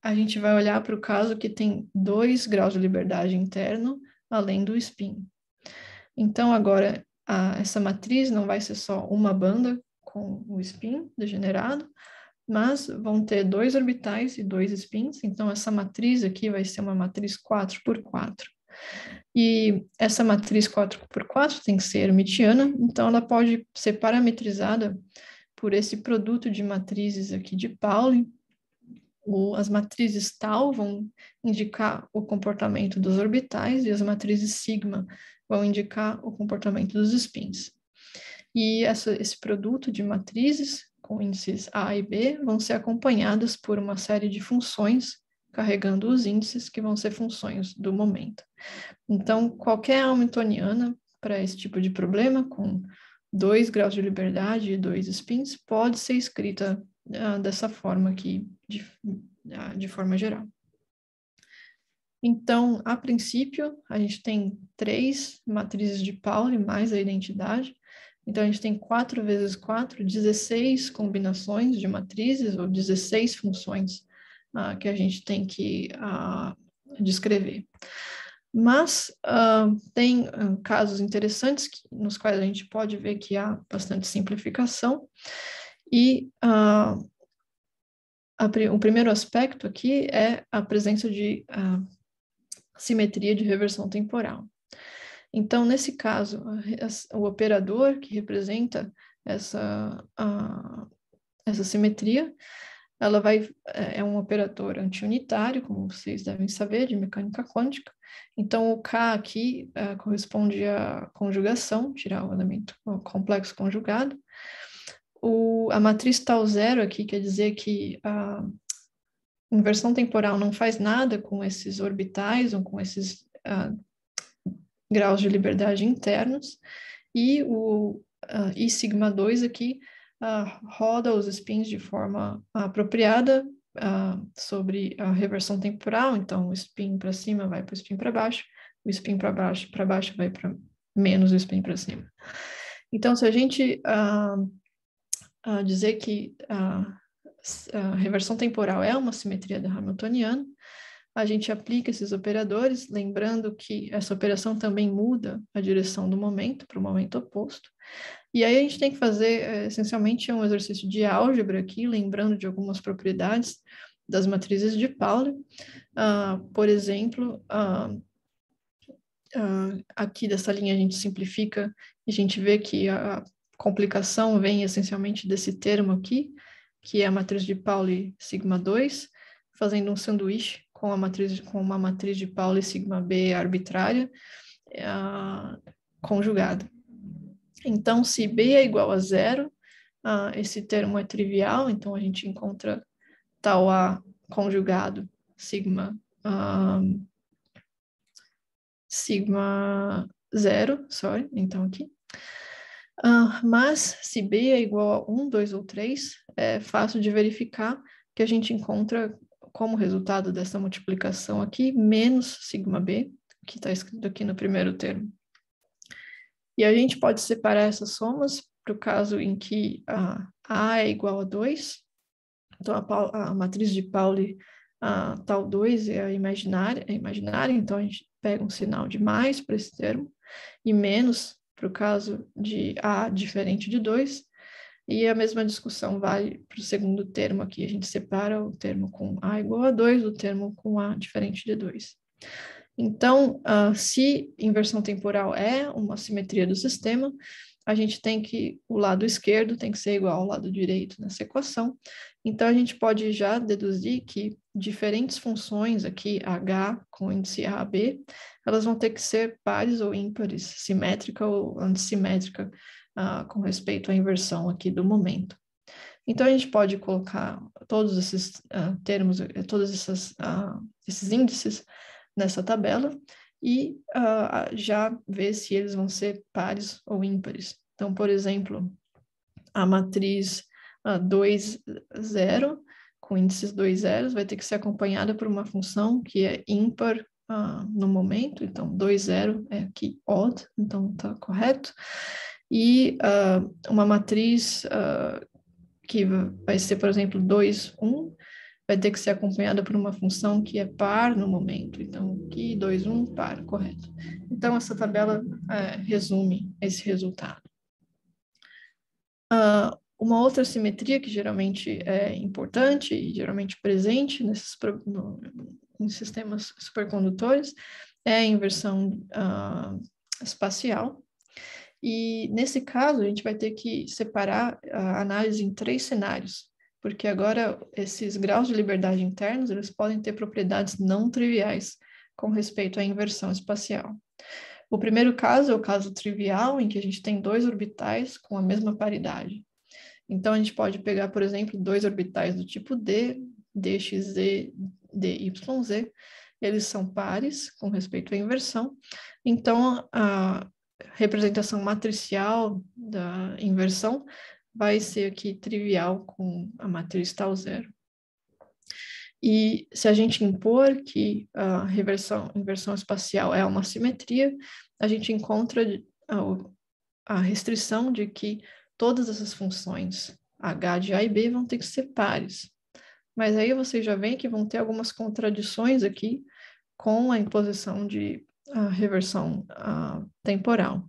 a gente vai olhar para o caso que tem dois graus de liberdade interno, além do spin. Então, agora, essa matriz não vai ser só uma banda com o spin degenerado, mas vão ter dois orbitais e dois spins, então essa matriz aqui vai ser uma matriz 4 por 4. E essa matriz 4 por 4 tem que ser hermitiana, então ela pode ser parametrizada por esse produto de matrizes aqui de Pauli. As matrizes tal vão indicar o comportamento dos orbitais e as matrizes sigma vão indicar o comportamento dos spins. E essa, esse produto de matrizes com índices A e B vão ser acompanhadas por uma série de funções carregando os índices que vão ser funções do momento. Então, qualquer hamiltoniana para esse tipo de problema, com dois graus de liberdade e dois spins, pode ser escrita uh, dessa forma aqui, de, uh, de forma geral. Então, a princípio, a gente tem três matrizes de Pauli mais a identidade. Então, a gente tem 4 vezes 4, 16 combinações de matrizes ou 16 funções uh, que a gente tem que uh, descrever. Mas uh, tem casos interessantes que, nos quais a gente pode ver que há bastante simplificação. E a, o primeiro aspecto aqui é a presença de simetria de reversão temporal. Então, nesse caso, o operador que representa essa, a, essa simetria, ela vai é, é um operador antiunitário, como vocês devem saber, de mecânica quântica. Então, o K aqui uh, corresponde à conjugação, tirar o elemento complexo conjugado. O, a matriz tal zero aqui quer dizer que a inversão temporal não faz nada com esses orbitais ou com esses uh, graus de liberdade internos, e o uh, I sigma 2 aqui uh, roda os spins de forma apropriada uh, sobre a reversão temporal, então o spin para cima vai para o spin para baixo, o spin para baixo para baixo vai para menos o spin para cima. Então, se a gente dizer que a reversão temporal é uma simetria da Hamiltoniana, a gente aplica esses operadores, lembrando que essa operação também muda a direção do momento para o momento oposto. E aí a gente tem que fazer, é, essencialmente, um exercício de álgebra aqui, lembrando de algumas propriedades das matrizes de Pauli. Uh, por exemplo, uh, uh, aqui dessa linha a gente simplifica e a gente vê que a complicação vem essencialmente desse termo aqui, que é a matriz de Pauli sigma 2, fazendo um sanduíche com a matriz com uma matriz de Pauli sigma B arbitrária uh, conjugada. Então, se B é igual a zero, uh, esse termo é trivial, então a gente encontra tal A conjugado sigma uh, sigma zero, sorry, então aqui. Uh, mas se B é igual a 1, 2 ou 3, é fácil de verificar que a gente encontra como resultado dessa multiplicação aqui, menos sigma B, que está escrito aqui no primeiro termo. E a gente pode separar essas somas para o caso em que a A é igual a 2, então a, a matriz de Pauli a tal 2 é imaginária, é imaginária, então a gente pega um sinal de mais para esse termo, e menos para o caso de A diferente de 2, e a mesma discussão vale para o segundo termo aqui, a gente separa o termo com A igual a 2 do termo com A diferente de 2. Então, uh, se inversão temporal é uma simetria do sistema, a gente tem que, o lado esquerdo tem que ser igual ao lado direito nessa equação. Então, a gente pode já deduzir que diferentes funções aqui, h com índice a, b, elas vão ter que ser pares ou ímpares, simétrica ou antissimétrica, uh, com respeito à inversão aqui do momento. Então, a gente pode colocar todos esses uh, termos, todos esses, uh, esses índices nessa tabela e uh, já ver se eles vão ser pares ou ímpares. Então, por exemplo, a matriz uh, 2, 0, com índices 2 zeros, vai ter que ser acompanhada por uma função que é ímpar uh, no momento, então 2, 0 é aqui odd, então está correto. E uh, uma matriz uh, que vai ser, por exemplo, 2, 1, vai ter que ser acompanhada por uma função que é par no momento. Então, aqui, 2, 1, par, correto. Então, essa tabela é, resume esse resultado. Uh, uma outra simetria que geralmente é importante e geralmente presente nesses, no, em sistemas supercondutores é a inversão uh, espacial. E nesse caso, a gente vai ter que separar a análise em três cenários porque agora esses graus de liberdade internos, eles podem ter propriedades não triviais com respeito à inversão espacial. O primeiro caso é o caso trivial, em que a gente tem dois orbitais com a mesma paridade. Então, a gente pode pegar, por exemplo, dois orbitais do tipo D, DXZ, DYZ, eles são pares com respeito à inversão. Então, a representação matricial da inversão vai ser aqui trivial com a matriz tal zero. E se a gente impor que a reversão, inversão espacial é uma simetria, a gente encontra a, a restrição de que todas essas funções h de a e b vão ter que ser pares. Mas aí vocês já veem que vão ter algumas contradições aqui com a imposição de a reversão temporal.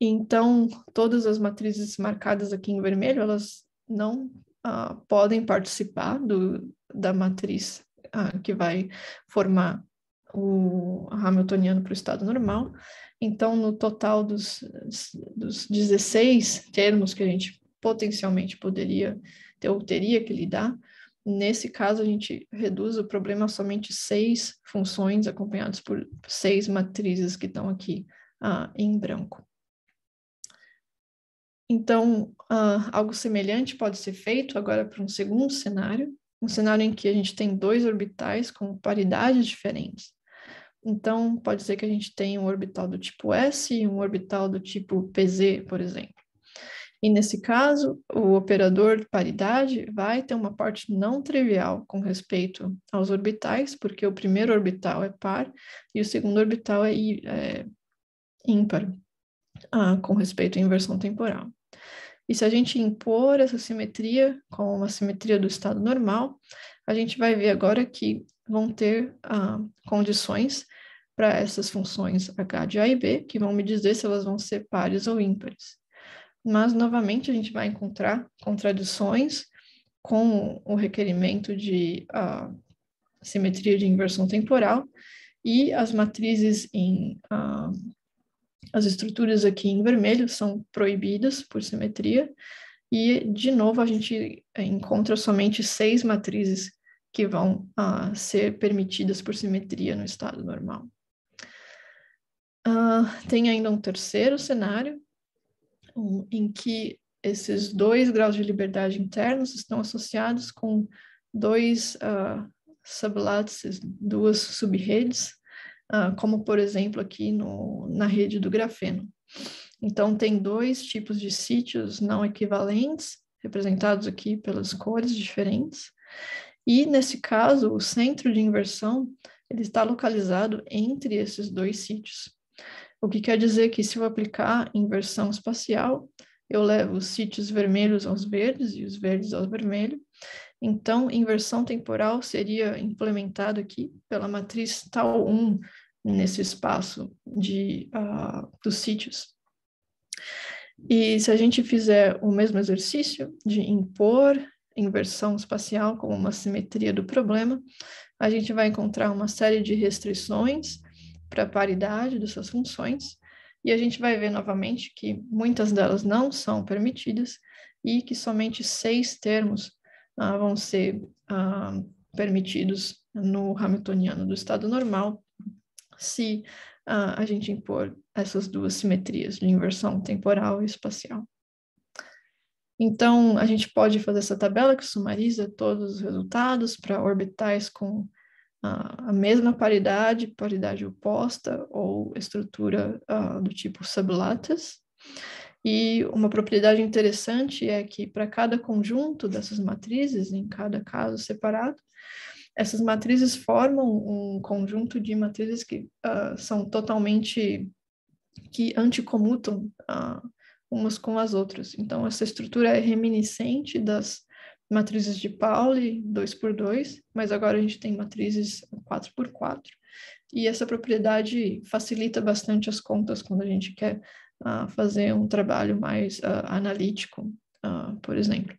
Então, todas as matrizes marcadas aqui em vermelho, elas não uh, podem participar do, da matriz uh, que vai formar o Hamiltoniano para o estado normal. Então, no total dos, dos 16 termos que a gente potencialmente poderia ter ou teria que lidar, nesse caso a gente reduz o problema a somente seis funções acompanhadas por seis matrizes que estão aqui uh, em branco. Então, uh, algo semelhante pode ser feito agora para um segundo cenário, um cenário em que a gente tem dois orbitais com paridades diferentes. Então, pode ser que a gente tenha um orbital do tipo S e um orbital do tipo PZ, por exemplo. E nesse caso, o operador de paridade vai ter uma parte não trivial com respeito aos orbitais, porque o primeiro orbital é par e o segundo orbital é, é ímpar ah, com respeito à inversão temporal. E se a gente impor essa simetria com uma simetria do estado normal, a gente vai ver agora que vão ter ah, condições para essas funções h de a e b, que vão me dizer se elas vão ser pares ou ímpares. Mas, novamente, a gente vai encontrar contradições com o requerimento de uh, simetria de inversão temporal e as matrizes em uh, as estruturas aqui em vermelho são proibidas por simetria, e, de novo, a gente encontra somente seis matrizes que vão uh, ser permitidas por simetria no estado normal. Uh, tem ainda um terceiro cenário, em que esses dois graus de liberdade internos estão associados com dois uh, duas subredes, uh, como por exemplo aqui no, na rede do grafeno. Então, tem dois tipos de sítios não equivalentes, representados aqui pelas cores diferentes, e nesse caso, o centro de inversão ele está localizado entre esses dois sítios. O que quer dizer que se eu aplicar inversão espacial, eu levo os sítios vermelhos aos verdes e os verdes ao vermelho. Então, inversão temporal seria implementado aqui pela matriz tal 1 nesse espaço de, uh, dos sítios. E se a gente fizer o mesmo exercício de impor inversão espacial como uma simetria do problema, a gente vai encontrar uma série de restrições para a paridade dessas funções, e a gente vai ver novamente que muitas delas não são permitidas e que somente seis termos uh, vão ser uh, permitidos no Hamiltoniano do estado normal, se uh, a gente impor essas duas simetrias de inversão temporal e espacial. Então, a gente pode fazer essa tabela que sumariza todos os resultados para orbitais com a mesma paridade, paridade oposta ou estrutura uh, do tipo sublattice. E uma propriedade interessante é que para cada conjunto dessas matrizes, em cada caso separado, essas matrizes formam um conjunto de matrizes que uh, são totalmente que anticomutam uh, umas com as outras. Então, essa estrutura é reminiscente das matrizes de Pauli 2 por 2 mas agora a gente tem matrizes 4 por 4 E essa propriedade facilita bastante as contas quando a gente quer uh, fazer um trabalho mais analítico, por exemplo.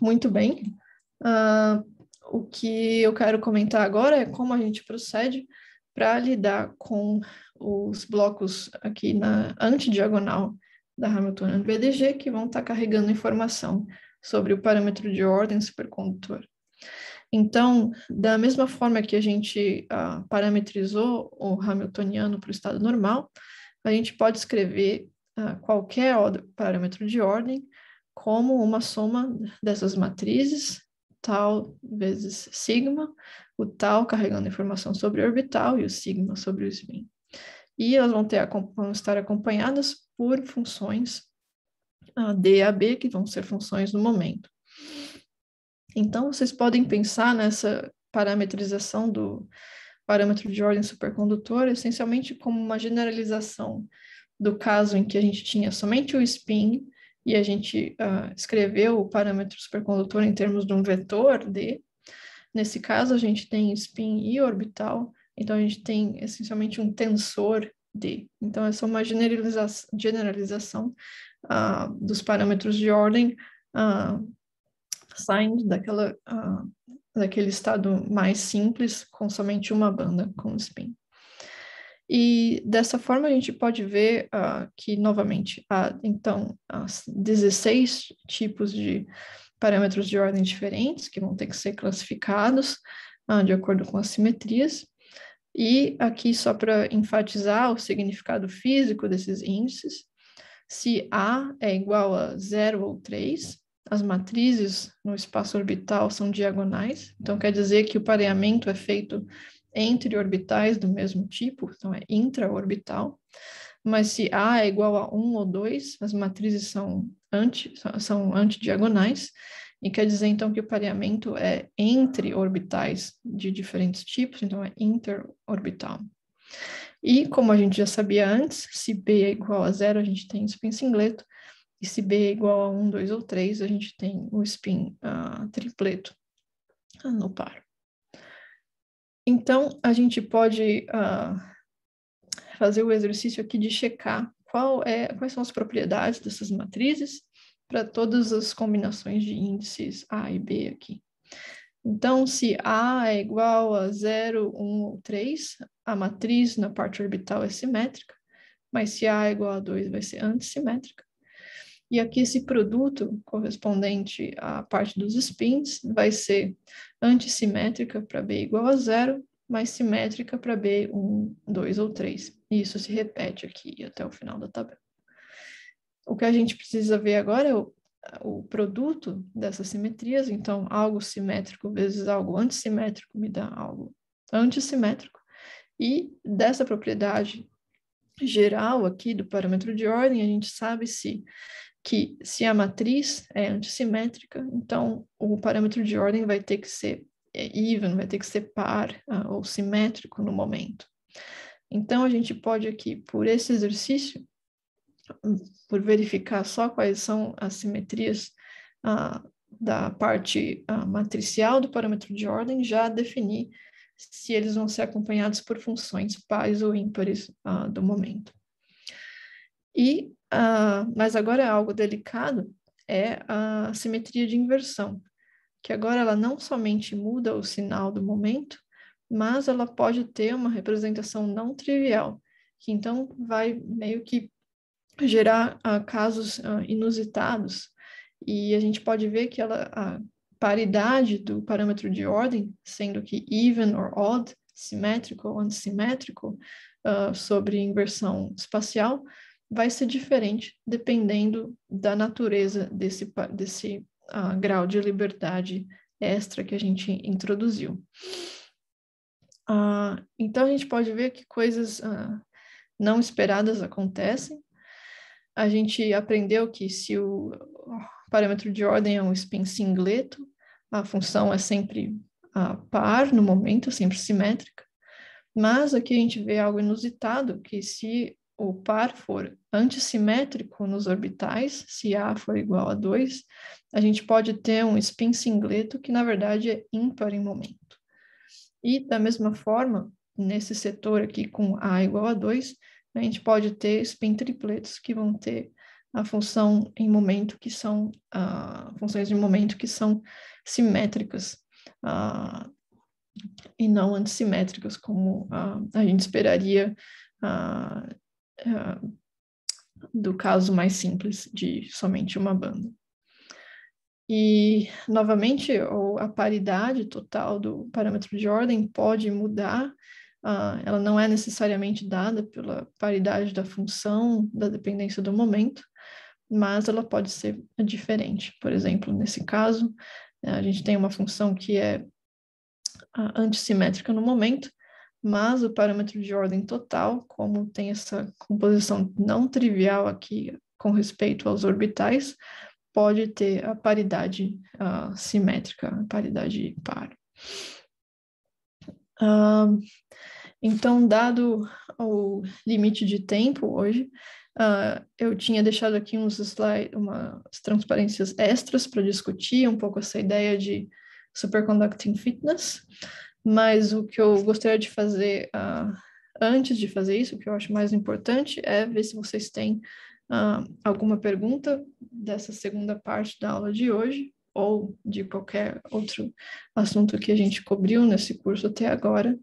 muito bem. Uh, o que eu quero comentar agora é como a gente procede para lidar com os blocos aqui na antidiagonal da Hamiltonian BDG, que vão estar tá carregando informação sobre o parâmetro de ordem supercondutor. Então, da mesma forma que a gente uh, parametrizou o Hamiltoniano para o estado normal, a gente pode escrever uh, qualquer parâmetro de ordem como uma soma dessas matrizes, tal vezes sigma, o tal carregando informação sobre o orbital e o sigma sobre o spin. E elas vão, ter, vão estar acompanhadas por funções uh, D e AB, que vão ser funções no momento. Então, vocês podem pensar nessa parametrização do parâmetro de ordem supercondutor essencialmente como uma generalização do caso em que a gente tinha somente o spin e a gente uh, escreveu o parâmetro supercondutor em termos de um vetor D. Nesse caso, a gente tem spin e orbital, então a gente tem essencialmente um tensor D. Então, é uma generaliza generalização uh, dos parâmetros de ordem uh, daquela, uh, daquele estado mais simples com somente uma banda com spin. E dessa forma a gente pode ver uh, que, novamente, há então 16 tipos de parâmetros de ordem diferentes que vão ter que ser classificados uh, de acordo com as simetrias. E aqui, só para enfatizar o significado físico desses índices, se A é igual a 0 ou 3, as matrizes no espaço orbital são diagonais, então quer dizer que o pareamento é feito entre orbitais do mesmo tipo, então é intraorbital. Mas se A é igual a 1 ou 2, as matrizes são, anti, são antidiagonais, e quer dizer então que o pareamento é entre orbitais de diferentes tipos, então é interorbital. E como a gente já sabia antes, se B é igual a zero, a gente tem spin singleto, e se B é igual a 1, 2 ou 3, a gente tem o spin uh, tripleto uh, no par. Então, a gente pode uh, fazer o exercício aqui de checar qual é, quais são as propriedades dessas matrizes para todas as combinações de índices A e B aqui. Então, se A é igual a 0, 1 ou 3, a matriz na parte orbital é simétrica, mas se A é igual a 2, vai ser antissimétrica. E aqui esse produto correspondente à parte dos spins vai ser antissimétrica para B igual a zero, mas simétrica para B 1, 2 ou 3. E isso se repete aqui até o final da tabela. O que a gente precisa ver agora é o, o produto dessas simetrias, então algo simétrico vezes algo antissimétrico me dá algo antissimétrico. E dessa propriedade geral aqui do parâmetro de ordem, a gente sabe se que se a matriz é antissimétrica, então o parâmetro de ordem vai ter que ser é, even, vai ter que ser par uh, ou simétrico no momento. Então, a gente pode aqui, por esse exercício, por verificar só quais são as simetrias uh, da parte uh, matricial do parâmetro de ordem, já definir se eles vão ser acompanhados por funções pares ou ímpares do momento. E Uh, mas agora algo delicado, é a simetria de inversão, que agora ela não somente muda o sinal do momento, mas ela pode ter uma representação não trivial, que então vai meio que gerar uh, casos uh, inusitados, e a gente pode ver que ela, a paridade do parâmetro de ordem, sendo que even or odd, simétrico ou antissimétrico, uh, sobre inversão espacial, vai ser diferente dependendo da natureza desse, desse grau de liberdade extra que a gente introduziu. Então, a gente pode ver que coisas não esperadas acontecem. A gente aprendeu que se o parâmetro de ordem é um spin singleto, a função é sempre par no momento, sempre simétrica. Mas aqui a gente vê algo inusitado, que se o par for antissimétrico nos orbitais, se A for igual a 2, a gente pode ter um spin singleto que, na verdade, é ímpar em momento. E, da mesma forma, nesse setor aqui com A igual a 2, a gente pode ter spin tripletos que vão ter a função em momento que são, uh, funções de momento que são simétricas uh, e não antissimétricas, como uh, a gente esperaria do caso mais simples de somente uma banda. E, novamente, a paridade total do parâmetro de ordem pode mudar, uh, ela não é necessariamente dada pela paridade da função, da dependência do momento, mas ela pode ser diferente. Por exemplo, nesse caso, a gente tem uma função que é antissimétrica no momento, mas o parâmetro de ordem total, como tem essa composição não trivial aqui com respeito aos orbitais, pode ter a paridade uh, simétrica, a paridade par. Uh, então, dado o limite de tempo hoje, uh, eu tinha deixado aqui uns slides, umas transparências extras para discutir um pouco essa ideia de superconducting fitness, mas o que eu gostaria de fazer uh, antes de fazer isso, o que eu acho mais importante é ver se vocês têm uh, alguma pergunta dessa segunda parte da aula de hoje, ou de qualquer outro assunto que a gente cobriu nesse curso até agora.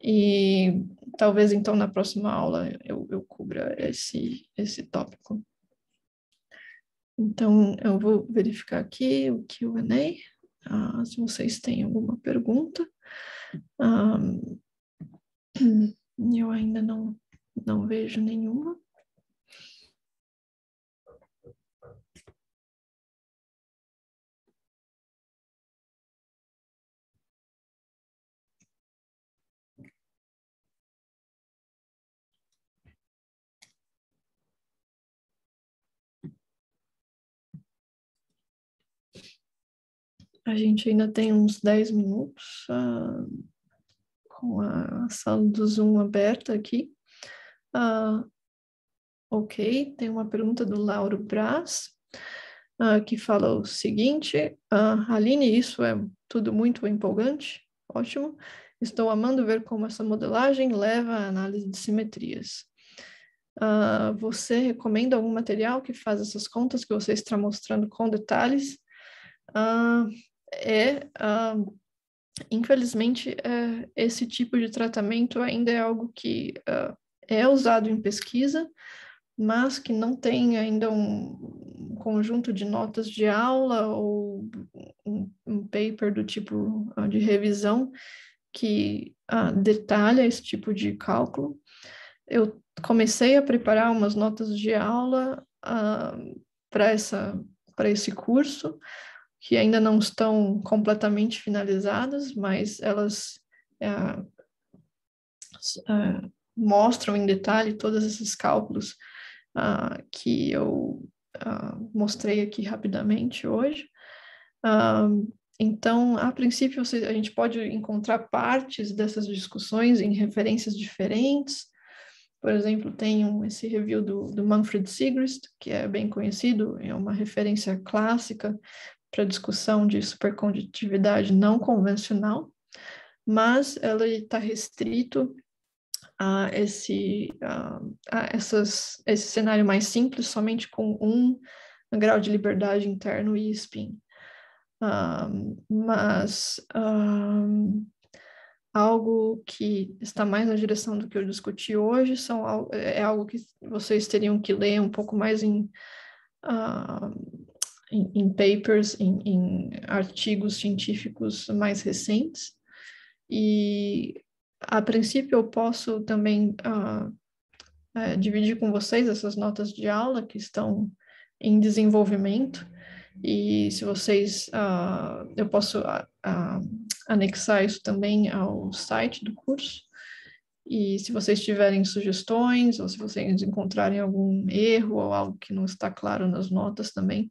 E talvez então na próxima aula eu, eu cubra esse, esse tópico. Então, eu vou verificar aqui o QA, uh, se vocês têm alguma pergunta. Um, eu ainda não, não vejo nenhuma. A gente ainda tem uns 10 minutos uh, com a sala do Zoom aberta aqui. Uh, ok, tem uma pergunta do Lauro Braz, uh, que fala o seguinte: Aline, isso é tudo muito empolgante, ótimo. Estou amando ver como essa modelagem leva à análise de simetrias. Uh, você recomenda algum material que faz essas contas que você está mostrando com detalhes? Uh, é, uh, infelizmente, uh, esse tipo de tratamento ainda é algo que uh, é usado em pesquisa, mas que não tem ainda um conjunto de notas de aula ou um, um paper do tipo ah, de revisão que detalha esse tipo de cálculo. Eu comecei a preparar umas notas de aula para essa para esse curso, que ainda não estão completamente finalizadas, mas elas é, é, mostram em detalhe todos esses cálculos uh, que eu uh, mostrei aqui rapidamente hoje. Uh, então, a princípio, a gente pode encontrar partes dessas discussões em referências diferentes. Por exemplo, tem um, esse review do, do Manfred Sigrist, que é bem conhecido, é uma referência clássica para discussão de supercondutividade não convencional, mas ela está restrito a esse, a, a essas, esse cenário mais simples, somente com um grau de liberdade interno e spin. Um, mas um, algo que está mais na direção do que eu discuti hoje são, é algo que vocês teriam que ler um pouco mais em uh, em, em papers, em, em, artigos científicos mais recentes. E, a princípio, eu posso também uh, é, dividir com vocês essas notas de aula que estão em desenvolvimento. E se vocês, uh, eu posso uh, anexar isso também ao site do curso. E se vocês tiverem sugestões, ou se vocês encontrarem algum erro ou algo que não está claro nas notas também,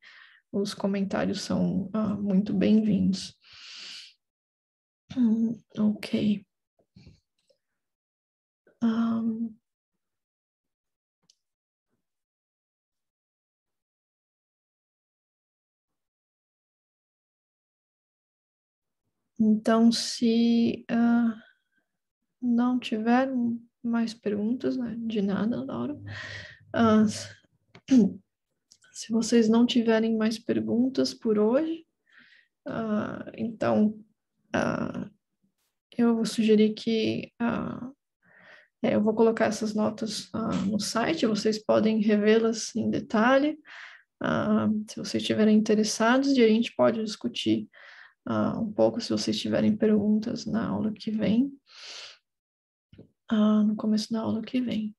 os comentários são ah, muito bem-vindos. Hum, ok. Um, então, se uh, não tiver mais perguntas, né, de nada, Laura, uh, Se vocês não tiverem mais perguntas por hoje, uh, então uh, eu vou sugerir que uh, eu vou colocar essas notas no site, vocês podem revê-las em detalhe. se vocês estiverem interessados, e a gente pode discutir um pouco se vocês tiverem perguntas na aula que vem, no começo da aula que vem.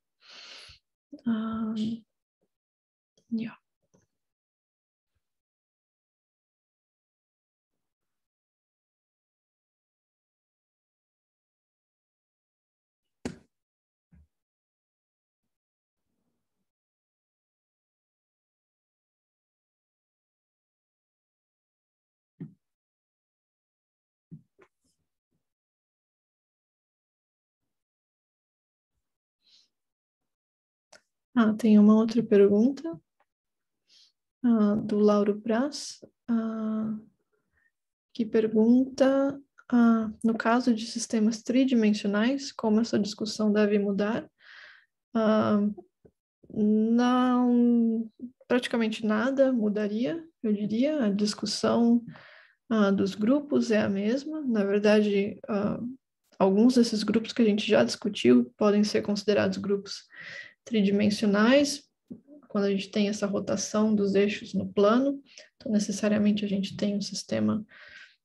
yeah. Ah, tem uma outra pergunta ah, do Lauro Braz, ah, que pergunta, ah, no caso de sistemas tridimensionais, como essa discussão deve mudar? Ah, não, praticamente nada mudaria, eu diria. A discussão ah, dos grupos é a mesma. Na verdade, ah, alguns desses grupos que a gente já discutiu podem ser considerados grupos tridimensionais, quando a gente tem essa rotação dos eixos no plano. Então, necessariamente, a gente tem um sistema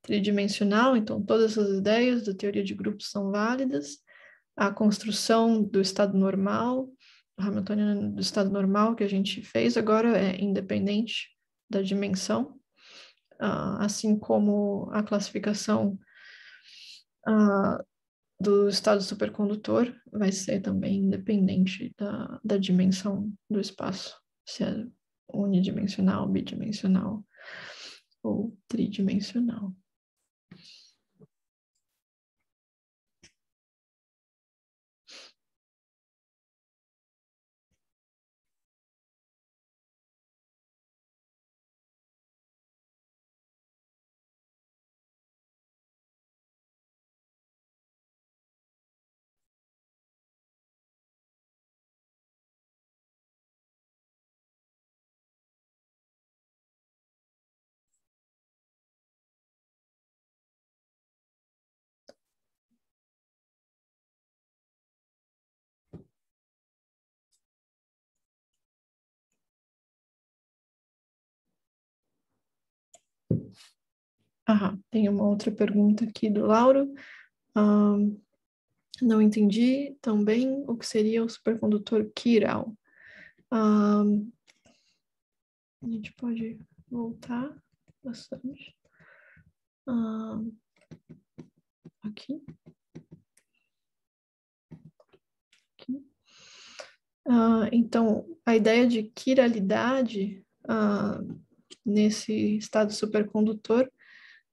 tridimensional. Então, todas essas ideias da teoria de grupos são válidas. A construção do estado normal, Hamiltoniano do estado normal que a gente fez agora é independente da dimensão, uh, assim como a classificação uh, do estado supercondutor vai ser também independente da, da dimensão do espaço, se é unidimensional, bidimensional ou tridimensional. Ah, tem uma outra pergunta aqui do Lauro. Não entendi também o que seria o supercondutor. Um, a gente pode voltar bastante. Aqui. aqui. Então, a ideia de quiralidade nesse estado supercondutor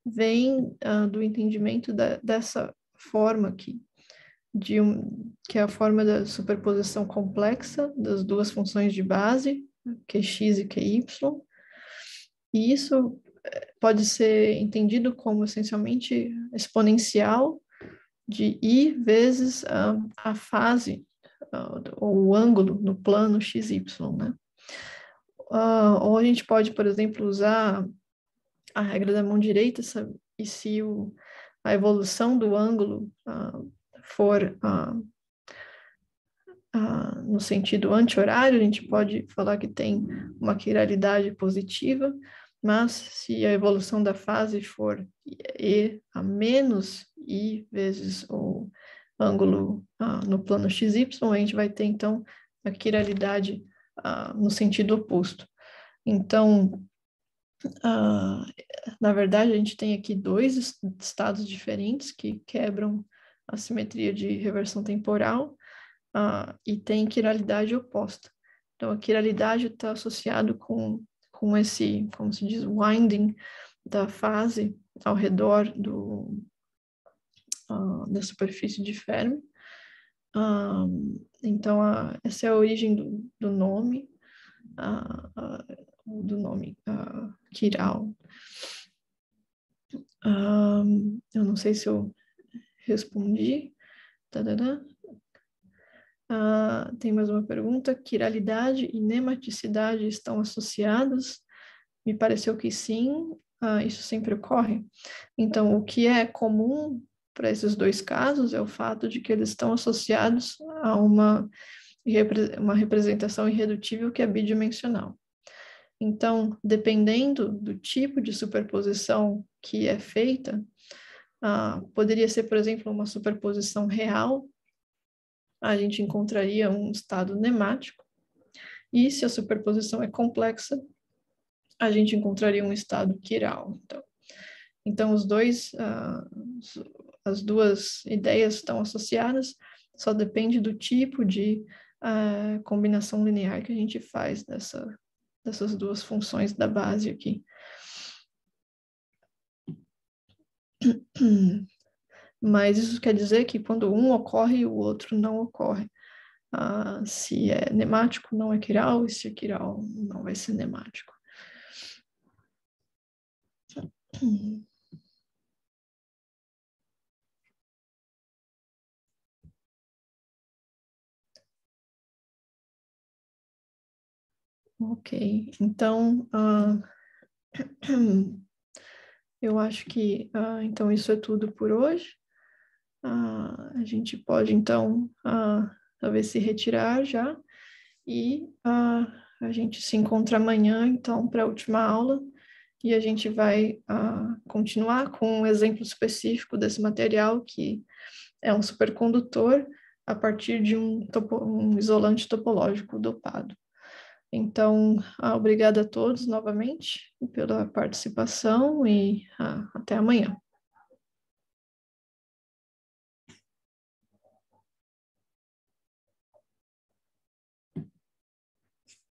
vem uh, do entendimento da, dessa forma aqui, de um, que é a forma da superposição complexa das duas funções de base, Qx e Qy, e isso eh, pode ser entendido como essencialmente exponencial de i vezes uh, a fase uh, ou o ângulo no plano xy, né? Uh, ou a gente pode, por exemplo, usar a regra da mão direita, sabe? e se o, a evolução do ângulo uh, for uh, uh, no sentido anti-horário, a gente pode falar que tem uma quiralidade positiva, mas se a evolução da fase for e a menos i vezes o ângulo no plano xy, a gente vai ter então a quiralidade no sentido oposto. Então, Uh, na verdade, a gente tem aqui dois estados diferentes que quebram a simetria de reversão temporal uh, e tem quiralidade oposta. Então, a quiralidade está associado com, com esse, como se diz, winding da fase ao redor do, uh, da superfície de Fermi. então, essa é a origem do, do nome do nome uh, Kiral. Um, eu não sei se eu respondi. Uh, tem mais uma pergunta. Quiralidade e nematicidade estão associados? Me pareceu que sim, uh, isso sempre ocorre. Então, o que é comum para esses dois casos é o fato de que eles estão associados a uma, uma representação irredutível que é bidimensional. Então, dependendo do tipo de superposição que é feita, ah, poderia ser, por exemplo, uma superposição real, a gente encontraria um estado nemático, e se a superposição é complexa, a gente encontraria um estado quiral. Então, então os dois, ah, as duas ideias estão associadas, só depende do tipo de ah, combinação linear que a gente faz dessa dessas duas funções da base aqui. Mas isso quer dizer que quando um ocorre, o outro não ocorre. uh, se é nemático, não é quiral, e se é quiral, não vai ser nemático. Ok, então uh, eu acho que uh, então isso é tudo por hoje. Uh, a gente pode então talvez se retirar já e a gente se encontra amanhã então para a última aula e a gente vai continuar com um exemplo específico desse material que é um supercondutor a partir de um, topo, um isolante topológico dopado. Então, ah, obrigada a todos novamente pela participação e ah, até amanhã.